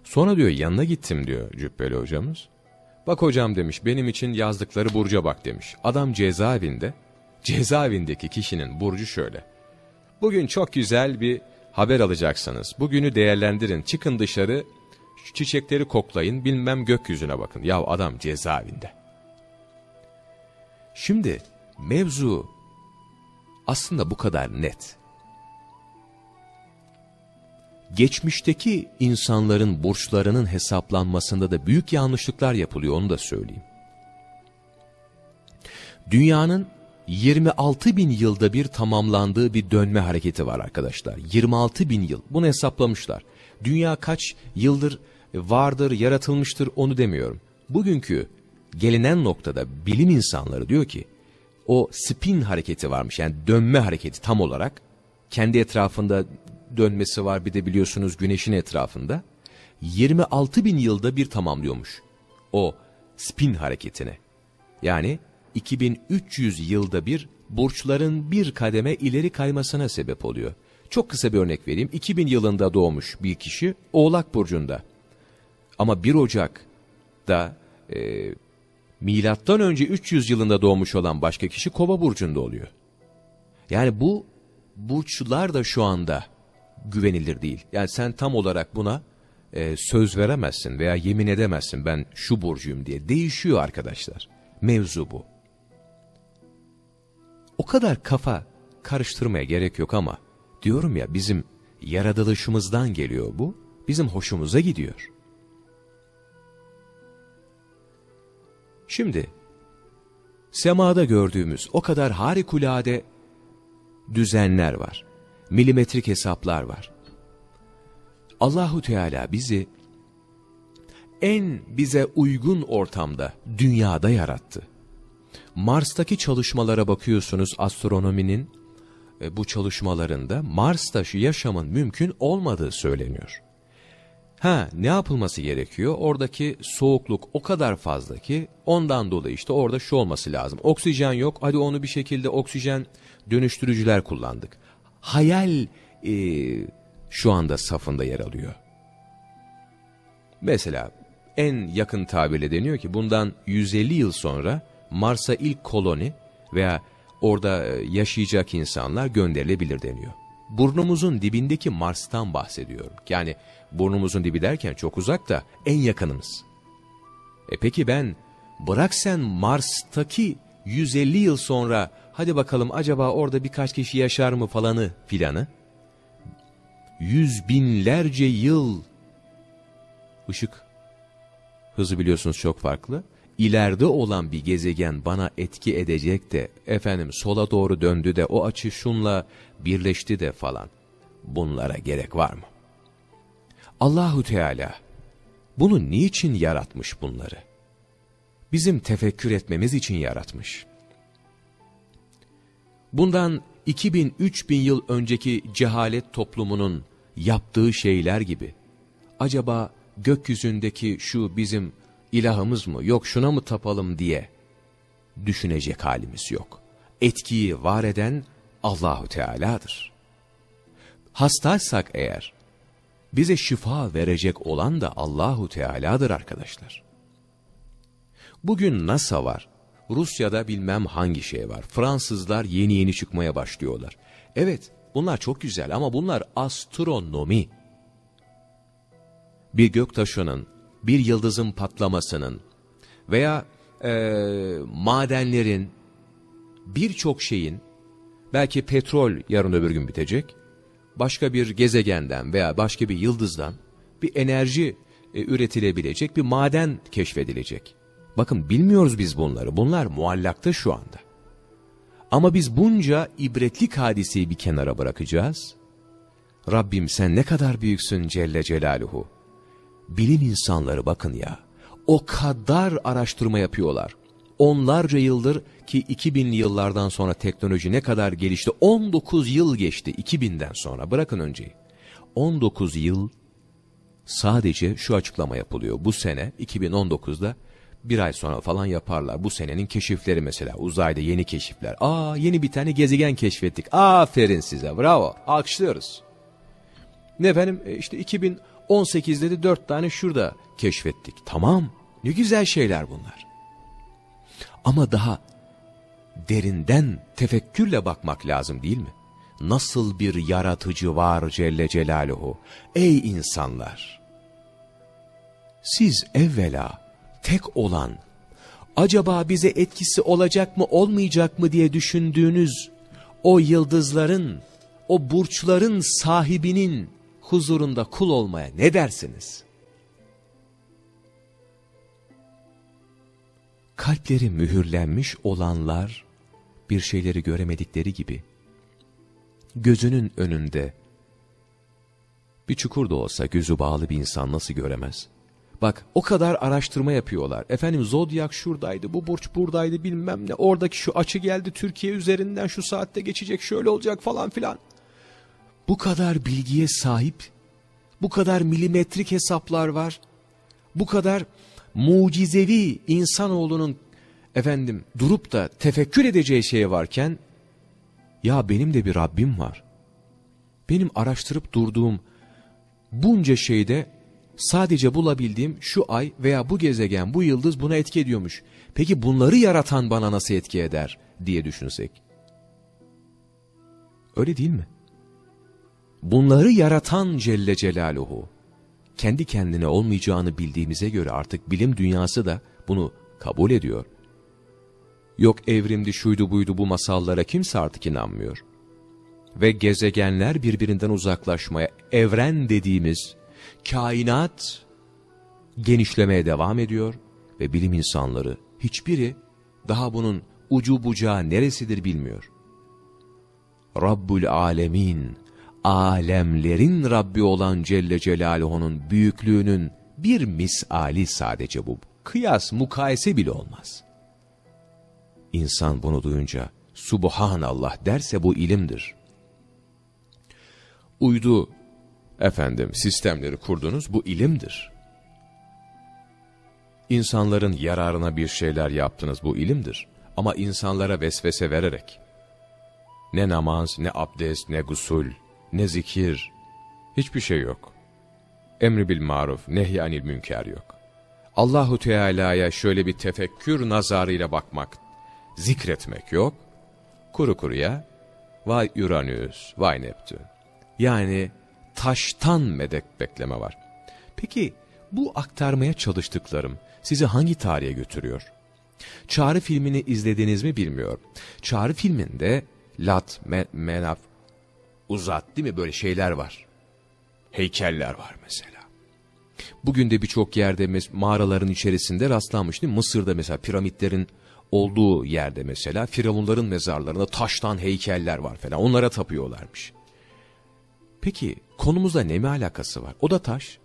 Sonra diyor yanına gittim diyor Cübbeli hocamız. Bak hocam demiş benim için yazdıkları burca bak demiş. Adam cezaevinde cezaevindeki kişinin burcu şöyle. Bugün çok güzel bir haber alacaksınız. Bugünü değerlendirin. Çıkın dışarı çiçekleri koklayın bilmem gökyüzüne bakın. Ya adam cezaevinde. Şimdi mevzu aslında bu kadar net. Geçmişteki insanların burçlarının hesaplanmasında da büyük yanlışlıklar yapılıyor onu da söyleyeyim. Dünyanın 26 bin yılda bir tamamlandığı bir dönme hareketi var arkadaşlar. 26 bin yıl. Bunu hesaplamışlar. Dünya kaç yıldır vardır, yaratılmıştır onu demiyorum. Bugünkü gelinen noktada bilim insanları diyor ki o spin hareketi varmış yani dönme hareketi tam olarak kendi etrafında dönmesi var bir de biliyorsunuz güneşin etrafında 26 bin yılda bir tamamlıyormuş o spin hareketini. Yani 2300 yılda bir burçların bir kademe ileri kaymasına sebep oluyor. Çok kısa bir örnek vereyim. 2000 yılında doğmuş bir kişi Oğlak Burcu'nda. Ama 1 Ocak'da e, milattan önce 300 yılında doğmuş olan başka kişi Kova Burcu'nda oluyor. Yani bu burçlar da şu anda güvenilir değil. Yani sen tam olarak buna e, söz veremezsin veya yemin edemezsin ben şu burcuyum diye. Değişiyor arkadaşlar. Mevzu bu. O kadar kafa karıştırmaya gerek yok ama diyorum ya bizim yaratılışımızdan geliyor bu. Bizim hoşumuza gidiyor. Şimdi semada gördüğümüz o kadar harikulade düzenler var. Milimetrik hesaplar var. Allahu Teala bizi en bize uygun ortamda, dünyada yarattı. Mars'taki çalışmalara bakıyorsunuz astronominin e, bu çalışmalarında Mars'ta şu yaşamın mümkün olmadığı söyleniyor. Ha ne yapılması gerekiyor? Oradaki soğukluk o kadar fazla ki ondan dolayı işte orada şu olması lazım. Oksijen yok hadi onu bir şekilde oksijen dönüştürücüler kullandık. Hayal e, şu anda safında yer alıyor. Mesela en yakın tabirle deniyor ki bundan 150 yıl sonra Mars'a ilk koloni veya orada e, yaşayacak insanlar gönderilebilir deniyor. Burnumuzun dibindeki Mars'tan bahsediyorum. Yani burnumuzun dibi derken çok uzak da en yakınımız. E peki ben bırak sen Mars'taki 150 yıl sonra hadi bakalım acaba orada birkaç kişi yaşar mı falanı filanı. Yüz binlerce yıl ışık hızı biliyorsunuz çok farklı. İleride olan bir gezegen bana etki edecek de efendim sola doğru döndü de o açı şunla birleşti de falan. Bunlara gerek var mı? Allahu Teala bunu niçin yaratmış bunları? Bizim tefekkür etmemiz için yaratmış. Bundan 2000-3000 yıl önceki cehalet toplumunun yaptığı şeyler gibi. Acaba gökyüzündeki şu bizim ilahımız mı yok şuna mı tapalım diye düşünecek halimiz yok. Etkiyi var eden Allahu Teala'dır. Hastaysak eğer bize şifa verecek olan da Allahu Teala'dır arkadaşlar. Bugün NASA var. Rusya'da bilmem hangi şey var. Fransızlar yeni yeni çıkmaya başlıyorlar. Evet bunlar çok güzel ama bunlar astronomi. Bir göktaşının, bir yıldızın patlamasının veya e, madenlerin birçok şeyin belki petrol yarın öbür gün bitecek. Başka bir gezegenden veya başka bir yıldızdan bir enerji e, üretilebilecek bir maden keşfedilecek. Bakın bilmiyoruz biz bunları. Bunlar muallakta şu anda. Ama biz bunca ibretlik hadiseyi bir kenara bırakacağız. Rabbim sen ne kadar büyüksün Celle Celaluhu bilim insanları bakın ya, o kadar araştırma yapıyorlar. Onlarca yıldır ki 2000'li yıllardan sonra teknoloji ne kadar gelişti? 19 yıl geçti 2000'den sonra bırakın önceyi. 19 yıl sadece şu açıklama yapılıyor. Bu sene 2019'da bir ay sonra falan yaparlar. Bu senenin keşifleri mesela uzayda yeni keşifler. Aa yeni bir tane gezegen keşfettik. Aferin size bravo alkışlıyoruz. Ne efendim e, işte 2000 18'de de 4 tane şurada keşfettik. Tamam ne güzel şeyler bunlar. Ama daha derinden tefekkürle bakmak lazım değil mi? Nasıl bir yaratıcı var Celle Celaluhu. Ey insanlar! Siz evvela tek olan, acaba bize etkisi olacak mı olmayacak mı diye düşündüğünüz o yıldızların, o burçların sahibinin huzurunda kul olmaya ne dersiniz? Kalpleri mühürlenmiş olanlar bir şeyleri göremedikleri gibi gözünün önünde bir çukur da olsa gözü bağlı bir insan nasıl göremez? Bak o kadar araştırma yapıyorlar. Efendim zodyak şuradaydı, bu burç buradaydı bilmem ne. Oradaki şu açı geldi Türkiye üzerinden şu saatte geçecek şöyle olacak falan filan. Bu kadar bilgiye sahip, bu kadar milimetrik hesaplar var. Bu kadar mucizevi insanoğlunun efendim durup da tefekkür edeceği şey varken ya benim de bir Rabbim var. Benim araştırıp durduğum bunca şeyde sadece bulabildiğim şu ay veya bu gezegen, bu yıldız buna etki ediyormuş. Peki bunları yaratan bana nasıl etki eder diye düşünsek. Öyle değil mi? Bunları yaratan Celle Celaluhu, kendi kendine olmayacağını bildiğimize göre artık bilim dünyası da bunu kabul ediyor. Yok evrimdi şuydu buydu bu masallara kimse artık inanmıyor. Ve gezegenler birbirinden uzaklaşmaya, evren dediğimiz kainat genişlemeye devam ediyor ve bilim insanları hiçbiri daha bunun ucu bucağı neresidir bilmiyor. Rabbul Alemin, alemlerin Rabbi olan Celle Celaluhu'nun büyüklüğünün bir misali sadece bu. Kıyas, mukayese bile olmaz. İnsan bunu duyunca Subhanallah derse bu ilimdir. Uydu efendim sistemleri kurdunuz bu ilimdir. İnsanların yararına bir şeyler yaptınız bu ilimdir. Ama insanlara vesvese vererek ne namaz, ne abdest, ne gusul, ne zikir, hiçbir şey yok. Emri bil maruf, nehyanil münker yok. Allahu Teala'ya şöyle bir tefekkür nazarıyla bakmak, zikretmek yok. Kuru kuruya, vay Uranüs, vay Neptün. Yani taştan medek bekleme var. Peki bu aktarmaya çalıştıklarım sizi hangi tarihe götürüyor? Çağrı filmini izlediniz mi bilmiyorum. Çağrı filminde Lat, men, Menaf, Uzat değil mi böyle şeyler var. Heykeller var mesela. Bugün de birçok yerde mağaraların içerisinde rastlanmış değil mi? Mısır'da mesela piramitlerin olduğu yerde mesela firavunların mezarlarında taştan heykeller var falan. Onlara tapıyorlarmış. Peki konumuzda ne mi alakası var? O da taş.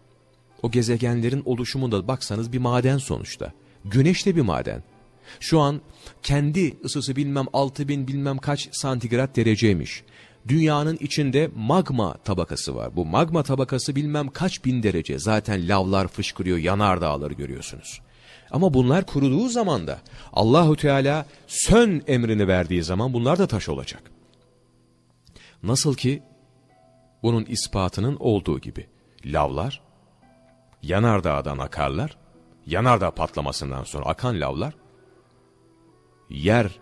O gezegenlerin oluşumunda baksanız bir maden sonuçta. Güneş de bir maden. Şu an kendi ısısı bilmem 6000 bilmem kaç santigrat dereceymiş. Dünyanın içinde magma tabakası var. Bu magma tabakası bilmem kaç bin derece. Zaten lavlar fışkırıyor, yanar dağları görüyorsunuz. Ama bunlar kuruduğu zaman da Allahu Teala sön emrini verdiği zaman bunlar da taş olacak. Nasıl ki bunun ispatının olduğu gibi lavlar yanardağdan akarlar, yanardağ patlamasından sonra akan lavlar yer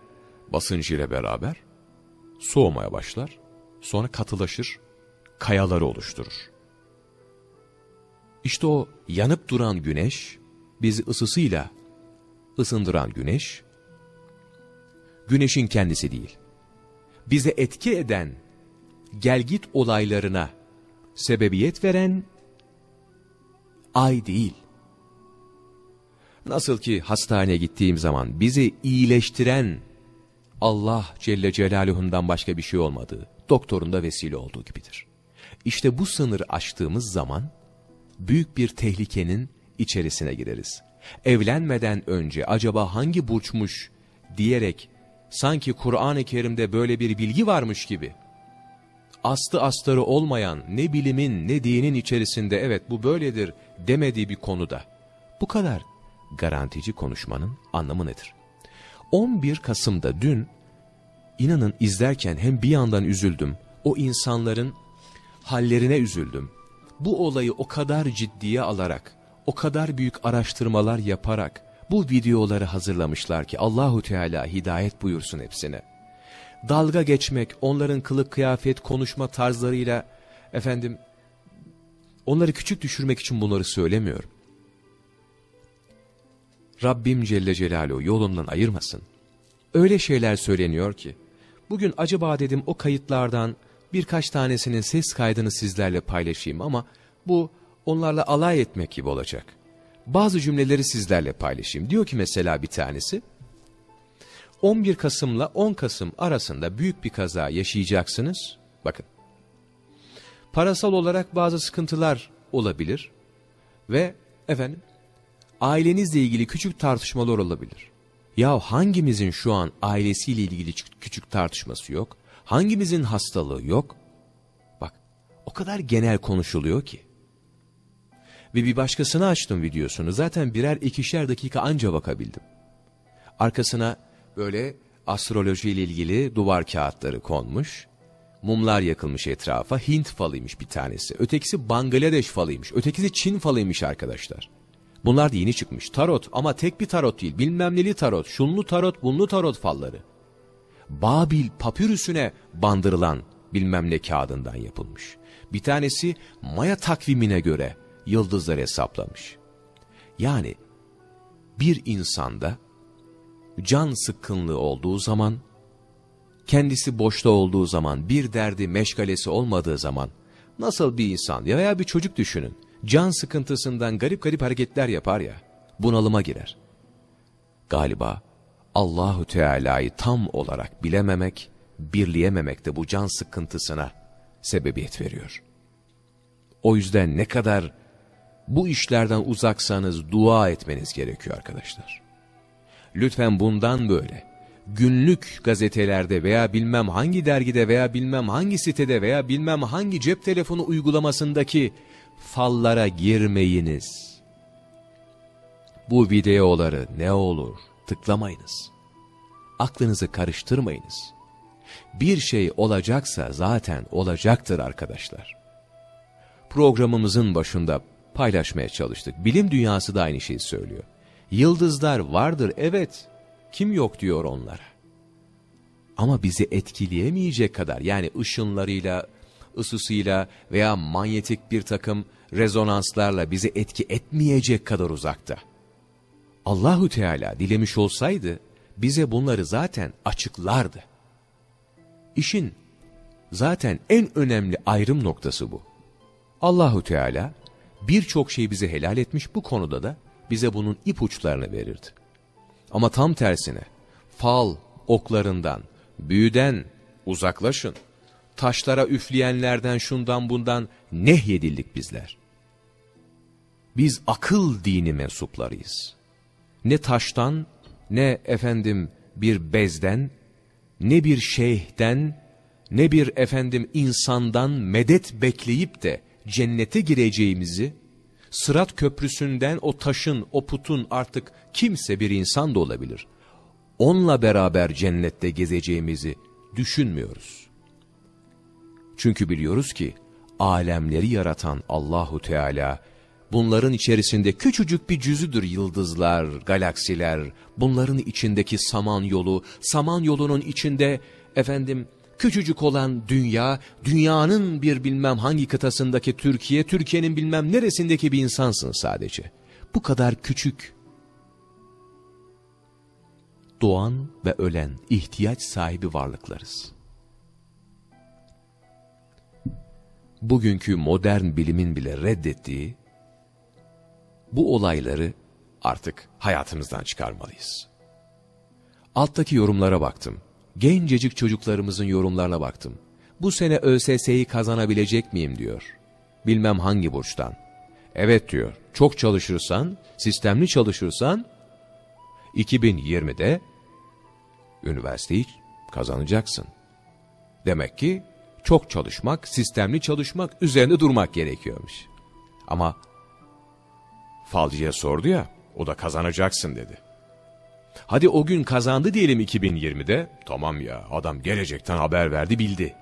basıncıyla beraber soğumaya başlar, sonra katılaşır, kayaları oluşturur. İşte o yanıp duran güneş, bizi ısısıyla ısındıran güneş, güneşin kendisi değil. Bize etki eden gelgit olaylarına sebebiyet veren ay değil. Nasıl ki hastaneye gittiğim zaman bizi iyileştiren Allah Celle Celaluhu'ndan başka bir şey olmadığı, doktorunda vesile olduğu gibidir. İşte bu sınırı aştığımız zaman büyük bir tehlikenin içerisine gireriz. Evlenmeden önce acaba hangi burçmuş diyerek sanki Kur'an-ı Kerim'de böyle bir bilgi varmış gibi astı astarı olmayan ne bilimin ne dinin içerisinde evet bu böyledir demediği bir konuda bu kadar garantici konuşmanın anlamı nedir? 11 Kasım'da dün inanın izlerken hem bir yandan üzüldüm o insanların hallerine üzüldüm. Bu olayı o kadar ciddiye alarak o kadar büyük araştırmalar yaparak bu videoları hazırlamışlar ki Allahu Teala hidayet buyursun hepsine. Dalga geçmek, onların kılık kıyafet, konuşma tarzlarıyla efendim onları küçük düşürmek için bunları söylemiyorum. Rabbim Celle Celaluhu yolundan ayırmasın. Öyle şeyler söyleniyor ki, bugün acaba dedim o kayıtlardan birkaç tanesinin ses kaydını sizlerle paylaşayım ama bu onlarla alay etmek gibi olacak. Bazı cümleleri sizlerle paylaşayım. Diyor ki mesela bir tanesi, 11 Kasım'la 10 Kasım arasında büyük bir kaza yaşayacaksınız. Bakın, parasal olarak bazı sıkıntılar olabilir ve efendim ailenizle ilgili küçük tartışmalar olabilir. Ya hangimizin şu an ailesiyle ilgili küçük tartışması yok? Hangimizin hastalığı yok? Bak o kadar genel konuşuluyor ki. Ve bir başkasına açtım videosunu. Zaten birer ikişer dakika anca bakabildim. Arkasına böyle astroloji ile ilgili duvar kağıtları konmuş. Mumlar yakılmış etrafa. Hint falıymış bir tanesi. Ötekisi Bangladeş falıymış. Ötekisi Çin falıymış arkadaşlar. Bunlar da yeni çıkmış. Tarot ama tek bir tarot değil. Bilmem neli tarot, şunlu tarot, bunlu tarot falları. Babil papürüsüne bandırılan bilmem ne kağıdından yapılmış. Bir tanesi Maya takvimine göre yıldızları hesaplamış. Yani bir insanda can sıkkınlığı olduğu zaman, kendisi boşta olduğu zaman, bir derdi meşgalesi olmadığı zaman, nasıl bir insan ya veya bir çocuk düşünün, can sıkıntısından garip garip hareketler yapar ya, bunalıma girer. Galiba Allahu Teala'yı tam olarak bilememek, birleyememek de bu can sıkıntısına sebebiyet veriyor. O yüzden ne kadar bu işlerden uzaksanız dua etmeniz gerekiyor arkadaşlar. Lütfen bundan böyle günlük gazetelerde veya bilmem hangi dergide veya bilmem hangi sitede veya bilmem hangi cep telefonu uygulamasındaki fallara girmeyiniz. Bu videoları ne olur tıklamayınız. Aklınızı karıştırmayınız. Bir şey olacaksa zaten olacaktır arkadaşlar. Programımızın başında paylaşmaya çalıştık. Bilim dünyası da aynı şeyi söylüyor. Yıldızlar vardır evet. Kim yok diyor onlara. Ama bizi etkileyemeyecek kadar yani ışınlarıyla, ısısıyla veya manyetik bir takım rezonanslarla bizi etki etmeyecek kadar uzakta. Allahu Teala dilemiş olsaydı bize bunları zaten açıklardı. İşin zaten en önemli ayrım noktası bu. Allahu Teala birçok şey bize helal etmiş bu konuda da bize bunun ipuçlarını verirdi. Ama tam tersine fal oklarından, büyüden uzaklaşın. Taşlara üfleyenlerden şundan bundan nehyedildik bizler. Biz akıl dini mensuplarıyız. Ne taştan, ne efendim bir bezden, ne bir şeyhten, ne bir efendim insandan medet bekleyip de cennete gireceğimizi, Sırat köprüsünden o taşın, o putun artık kimse bir insan da olabilir. Onunla beraber cennette gezeceğimizi düşünmüyoruz. Çünkü biliyoruz ki alemleri yaratan Allahu Teala bunların içerisinde küçücük bir cüzüdür yıldızlar, galaksiler, bunların içindeki saman yolu, saman yolunun içinde efendim Küçücük olan dünya, dünyanın bir bilmem hangi kıtasındaki Türkiye, Türkiye'nin bilmem neresindeki bir insansın sadece. Bu kadar küçük. Doğan ve ölen, ihtiyaç sahibi varlıklarız. Bugünkü modern bilimin bile reddettiği bu olayları artık hayatımızdan çıkarmalıyız. Alttaki yorumlara baktım gencecik çocuklarımızın yorumlarına baktım. Bu sene ÖSS'yi kazanabilecek miyim diyor. Bilmem hangi burçtan. Evet diyor, çok çalışırsan, sistemli çalışırsan 2020'de üniversiteyi kazanacaksın. Demek ki çok çalışmak, sistemli çalışmak, üzerinde durmak gerekiyormuş. Ama falcıya sordu ya, o da kazanacaksın dedi. Hadi o gün kazandı diyelim 2020'de. Tamam ya adam gelecekten haber verdi bildi.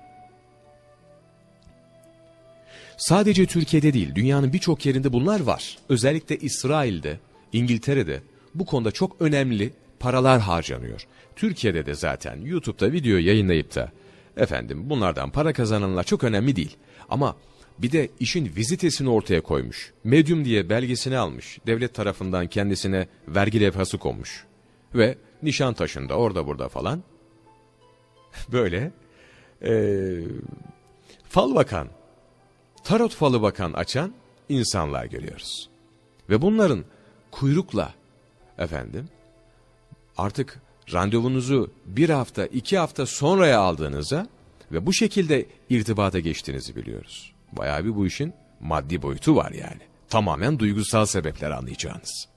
Sadece Türkiye'de değil dünyanın birçok yerinde bunlar var. Özellikle İsrail'de, İngiltere'de bu konuda çok önemli paralar harcanıyor. Türkiye'de de zaten YouTube'da video yayınlayıp da efendim bunlardan para kazananlar çok önemli değil. Ama bir de işin vizitesini ortaya koymuş. Medium diye belgesini almış. Devlet tarafından kendisine vergi levhası konmuş ve nişan taşında orada burada falan böyle e, fal bakan, tarot falı bakan açan insanlar görüyoruz. Ve bunların kuyrukla efendim artık randevunuzu bir hafta iki hafta sonraya aldığınıza ve bu şekilde irtibata geçtiğinizi biliyoruz. Bayağı bir bu işin maddi boyutu var yani. Tamamen duygusal sebepler anlayacağınız.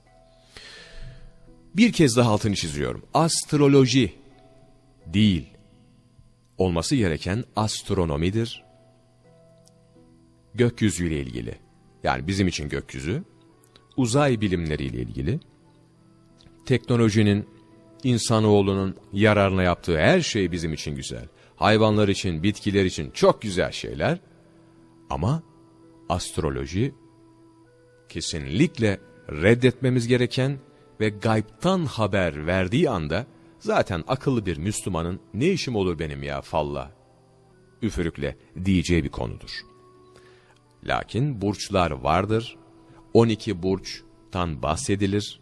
Bir kez daha altını çiziyorum. Astroloji değil. Olması gereken astronomidir. Gökyüzüyle ilgili. Yani bizim için gökyüzü. Uzay bilimleriyle ilgili. Teknolojinin, insanoğlunun yararına yaptığı her şey bizim için güzel. Hayvanlar için, bitkiler için çok güzel şeyler. Ama astroloji kesinlikle reddetmemiz gereken ve gaybtan haber verdiği anda zaten akıllı bir Müslümanın ne işim olur benim ya falla üfürükle diyeceği bir konudur. Lakin burçlar vardır. 12 burçtan bahsedilir.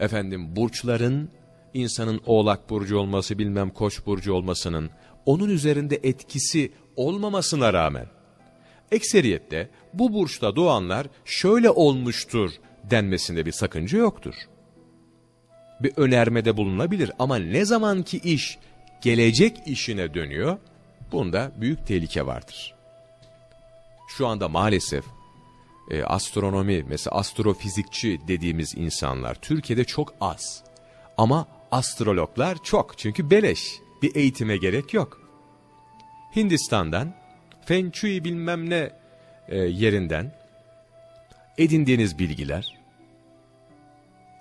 Efendim burçların insanın oğlak burcu olması bilmem koç burcu olmasının onun üzerinde etkisi olmamasına rağmen ekseriyette bu burçta doğanlar şöyle olmuştur denmesinde bir sakınca yoktur. Bir önermede bulunabilir ama ne zamanki iş gelecek işine dönüyor bunda büyük tehlike vardır. Şu anda maalesef e, astronomi mesela astrofizikçi dediğimiz insanlar Türkiye'de çok az. Ama astrologlar çok çünkü beleş bir eğitime gerek yok. Hindistan'dan Feng Shui bilmem ne e, yerinden edindiğiniz bilgiler,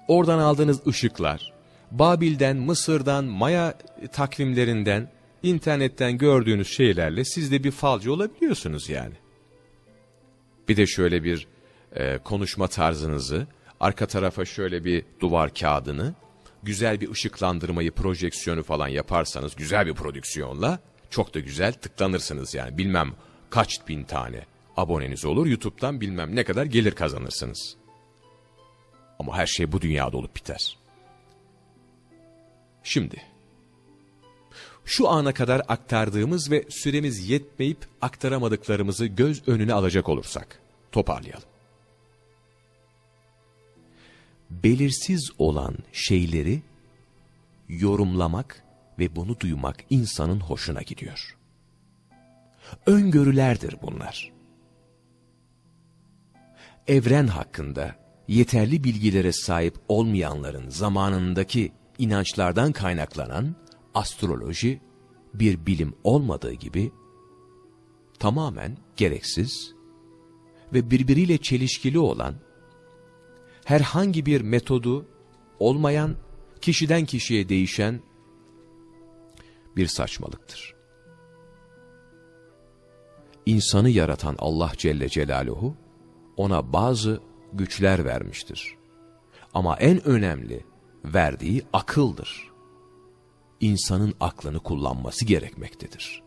oradan aldığınız ışıklar, Babil'den, Mısır'dan, Maya takvimlerinden, internetten gördüğünüz şeylerle siz de bir falcı olabiliyorsunuz yani. Bir de şöyle bir e, konuşma tarzınızı, arka tarafa şöyle bir duvar kağıdını, güzel bir ışıklandırmayı, projeksiyonu falan yaparsanız, güzel bir prodüksiyonla, çok da güzel tıklanırsınız yani. Bilmem kaç bin tane aboneniz olur, YouTube'dan bilmem ne kadar gelir kazanırsınız. Ama her şey bu dünyada olup biter. Şimdi, şu ana kadar aktardığımız ve süremiz yetmeyip aktaramadıklarımızı göz önüne alacak olursak, toparlayalım. Belirsiz olan şeyleri yorumlamak ve bunu duymak insanın hoşuna gidiyor. Öngörülerdir bunlar. Evren hakkında yeterli bilgilere sahip olmayanların zamanındaki inançlardan kaynaklanan astroloji bir bilim olmadığı gibi tamamen gereksiz ve birbiriyle çelişkili olan herhangi bir metodu olmayan kişiden kişiye değişen bir saçmalıktır. İnsanı yaratan Allah Celle Celaluhu ona bazı güçler vermiştir. Ama en önemli verdiği akıldır. İnsanın aklını kullanması gerekmektedir.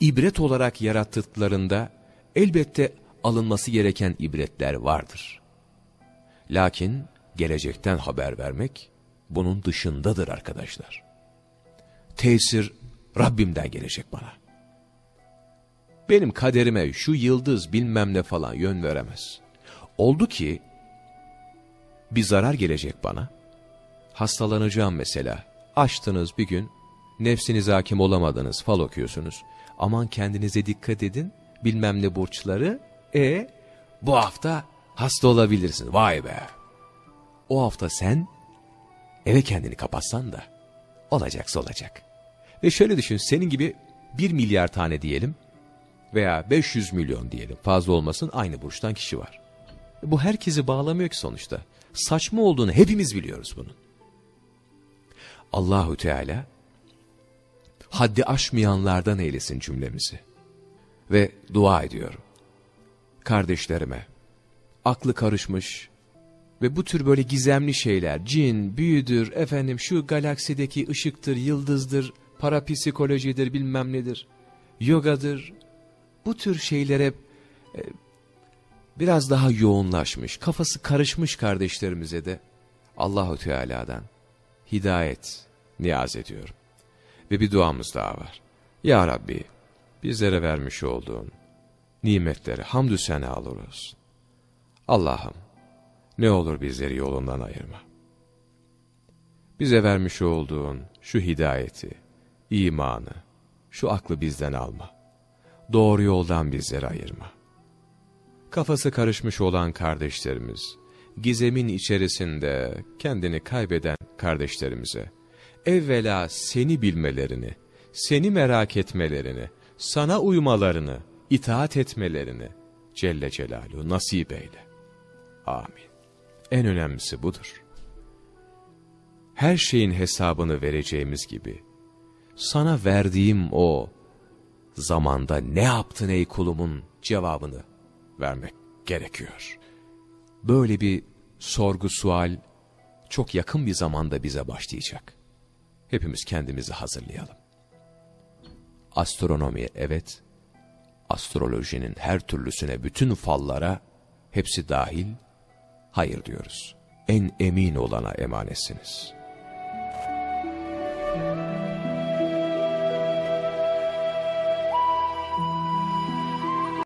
İbret olarak yarattıklarında elbette alınması gereken ibretler vardır. Lakin gelecekten haber vermek bunun dışındadır arkadaşlar. Tesir Rabbimden gelecek bana. Benim kaderime şu yıldız bilmem ne falan yön veremez. Oldu ki bir zarar gelecek bana. Hastalanacağım mesela. Açtınız bir gün, nefsiniz hakim olamadınız, fal okuyorsunuz. Aman kendinize dikkat edin, bilmem ne burçları. E bu hafta hasta olabilirsin. Vay be. O hafta sen eve kendini kapatsan da olacaksa olacak. Ve şöyle düşün senin gibi bir milyar tane diyelim veya 500 milyon diyelim fazla olmasın aynı burçtan kişi var. Bu herkesi bağlamıyor ki sonuçta. Saçma olduğunu hepimiz biliyoruz bunun. Allahu Teala haddi aşmayanlardan eylesin cümlemizi. Ve dua ediyorum. Kardeşlerime, aklı karışmış ve bu tür böyle gizemli şeyler, cin, büyüdür, efendim şu galaksideki ışıktır, yıldızdır, parapsikolojidir, bilmem nedir, yogadır, bu tür şeylere e, biraz daha yoğunlaşmış, kafası karışmış kardeşlerimize de Allahu Teala'dan hidayet niyaz ediyorum. Ve bir duamız daha var. Ya Rabbi bizlere vermiş olduğun nimetleri hamdü sena olsun. Allah'ım ne olur bizleri yolundan ayırma. Bize vermiş olduğun şu hidayeti, imanı, şu aklı bizden alma. Doğru yoldan bizleri ayırma. Kafası karışmış olan kardeşlerimiz, gizemin içerisinde kendini kaybeden kardeşlerimize, evvela seni bilmelerini, seni merak etmelerini, sana uymalarını, itaat etmelerini Celle Celaluhu nasip eyle. Amin. En önemlisi budur. Her şeyin hesabını vereceğimiz gibi, sana verdiğim o zamanda ne yaptın ey kulumun cevabını vermek gerekiyor. Böyle bir sorgu sual çok yakın bir zamanda bize başlayacak. Hepimiz kendimizi hazırlayalım. Astronomiye evet, astrolojinin her türlüsüne, bütün fallara hepsi dahil hayır diyoruz. En emin olana emanetsiniz.''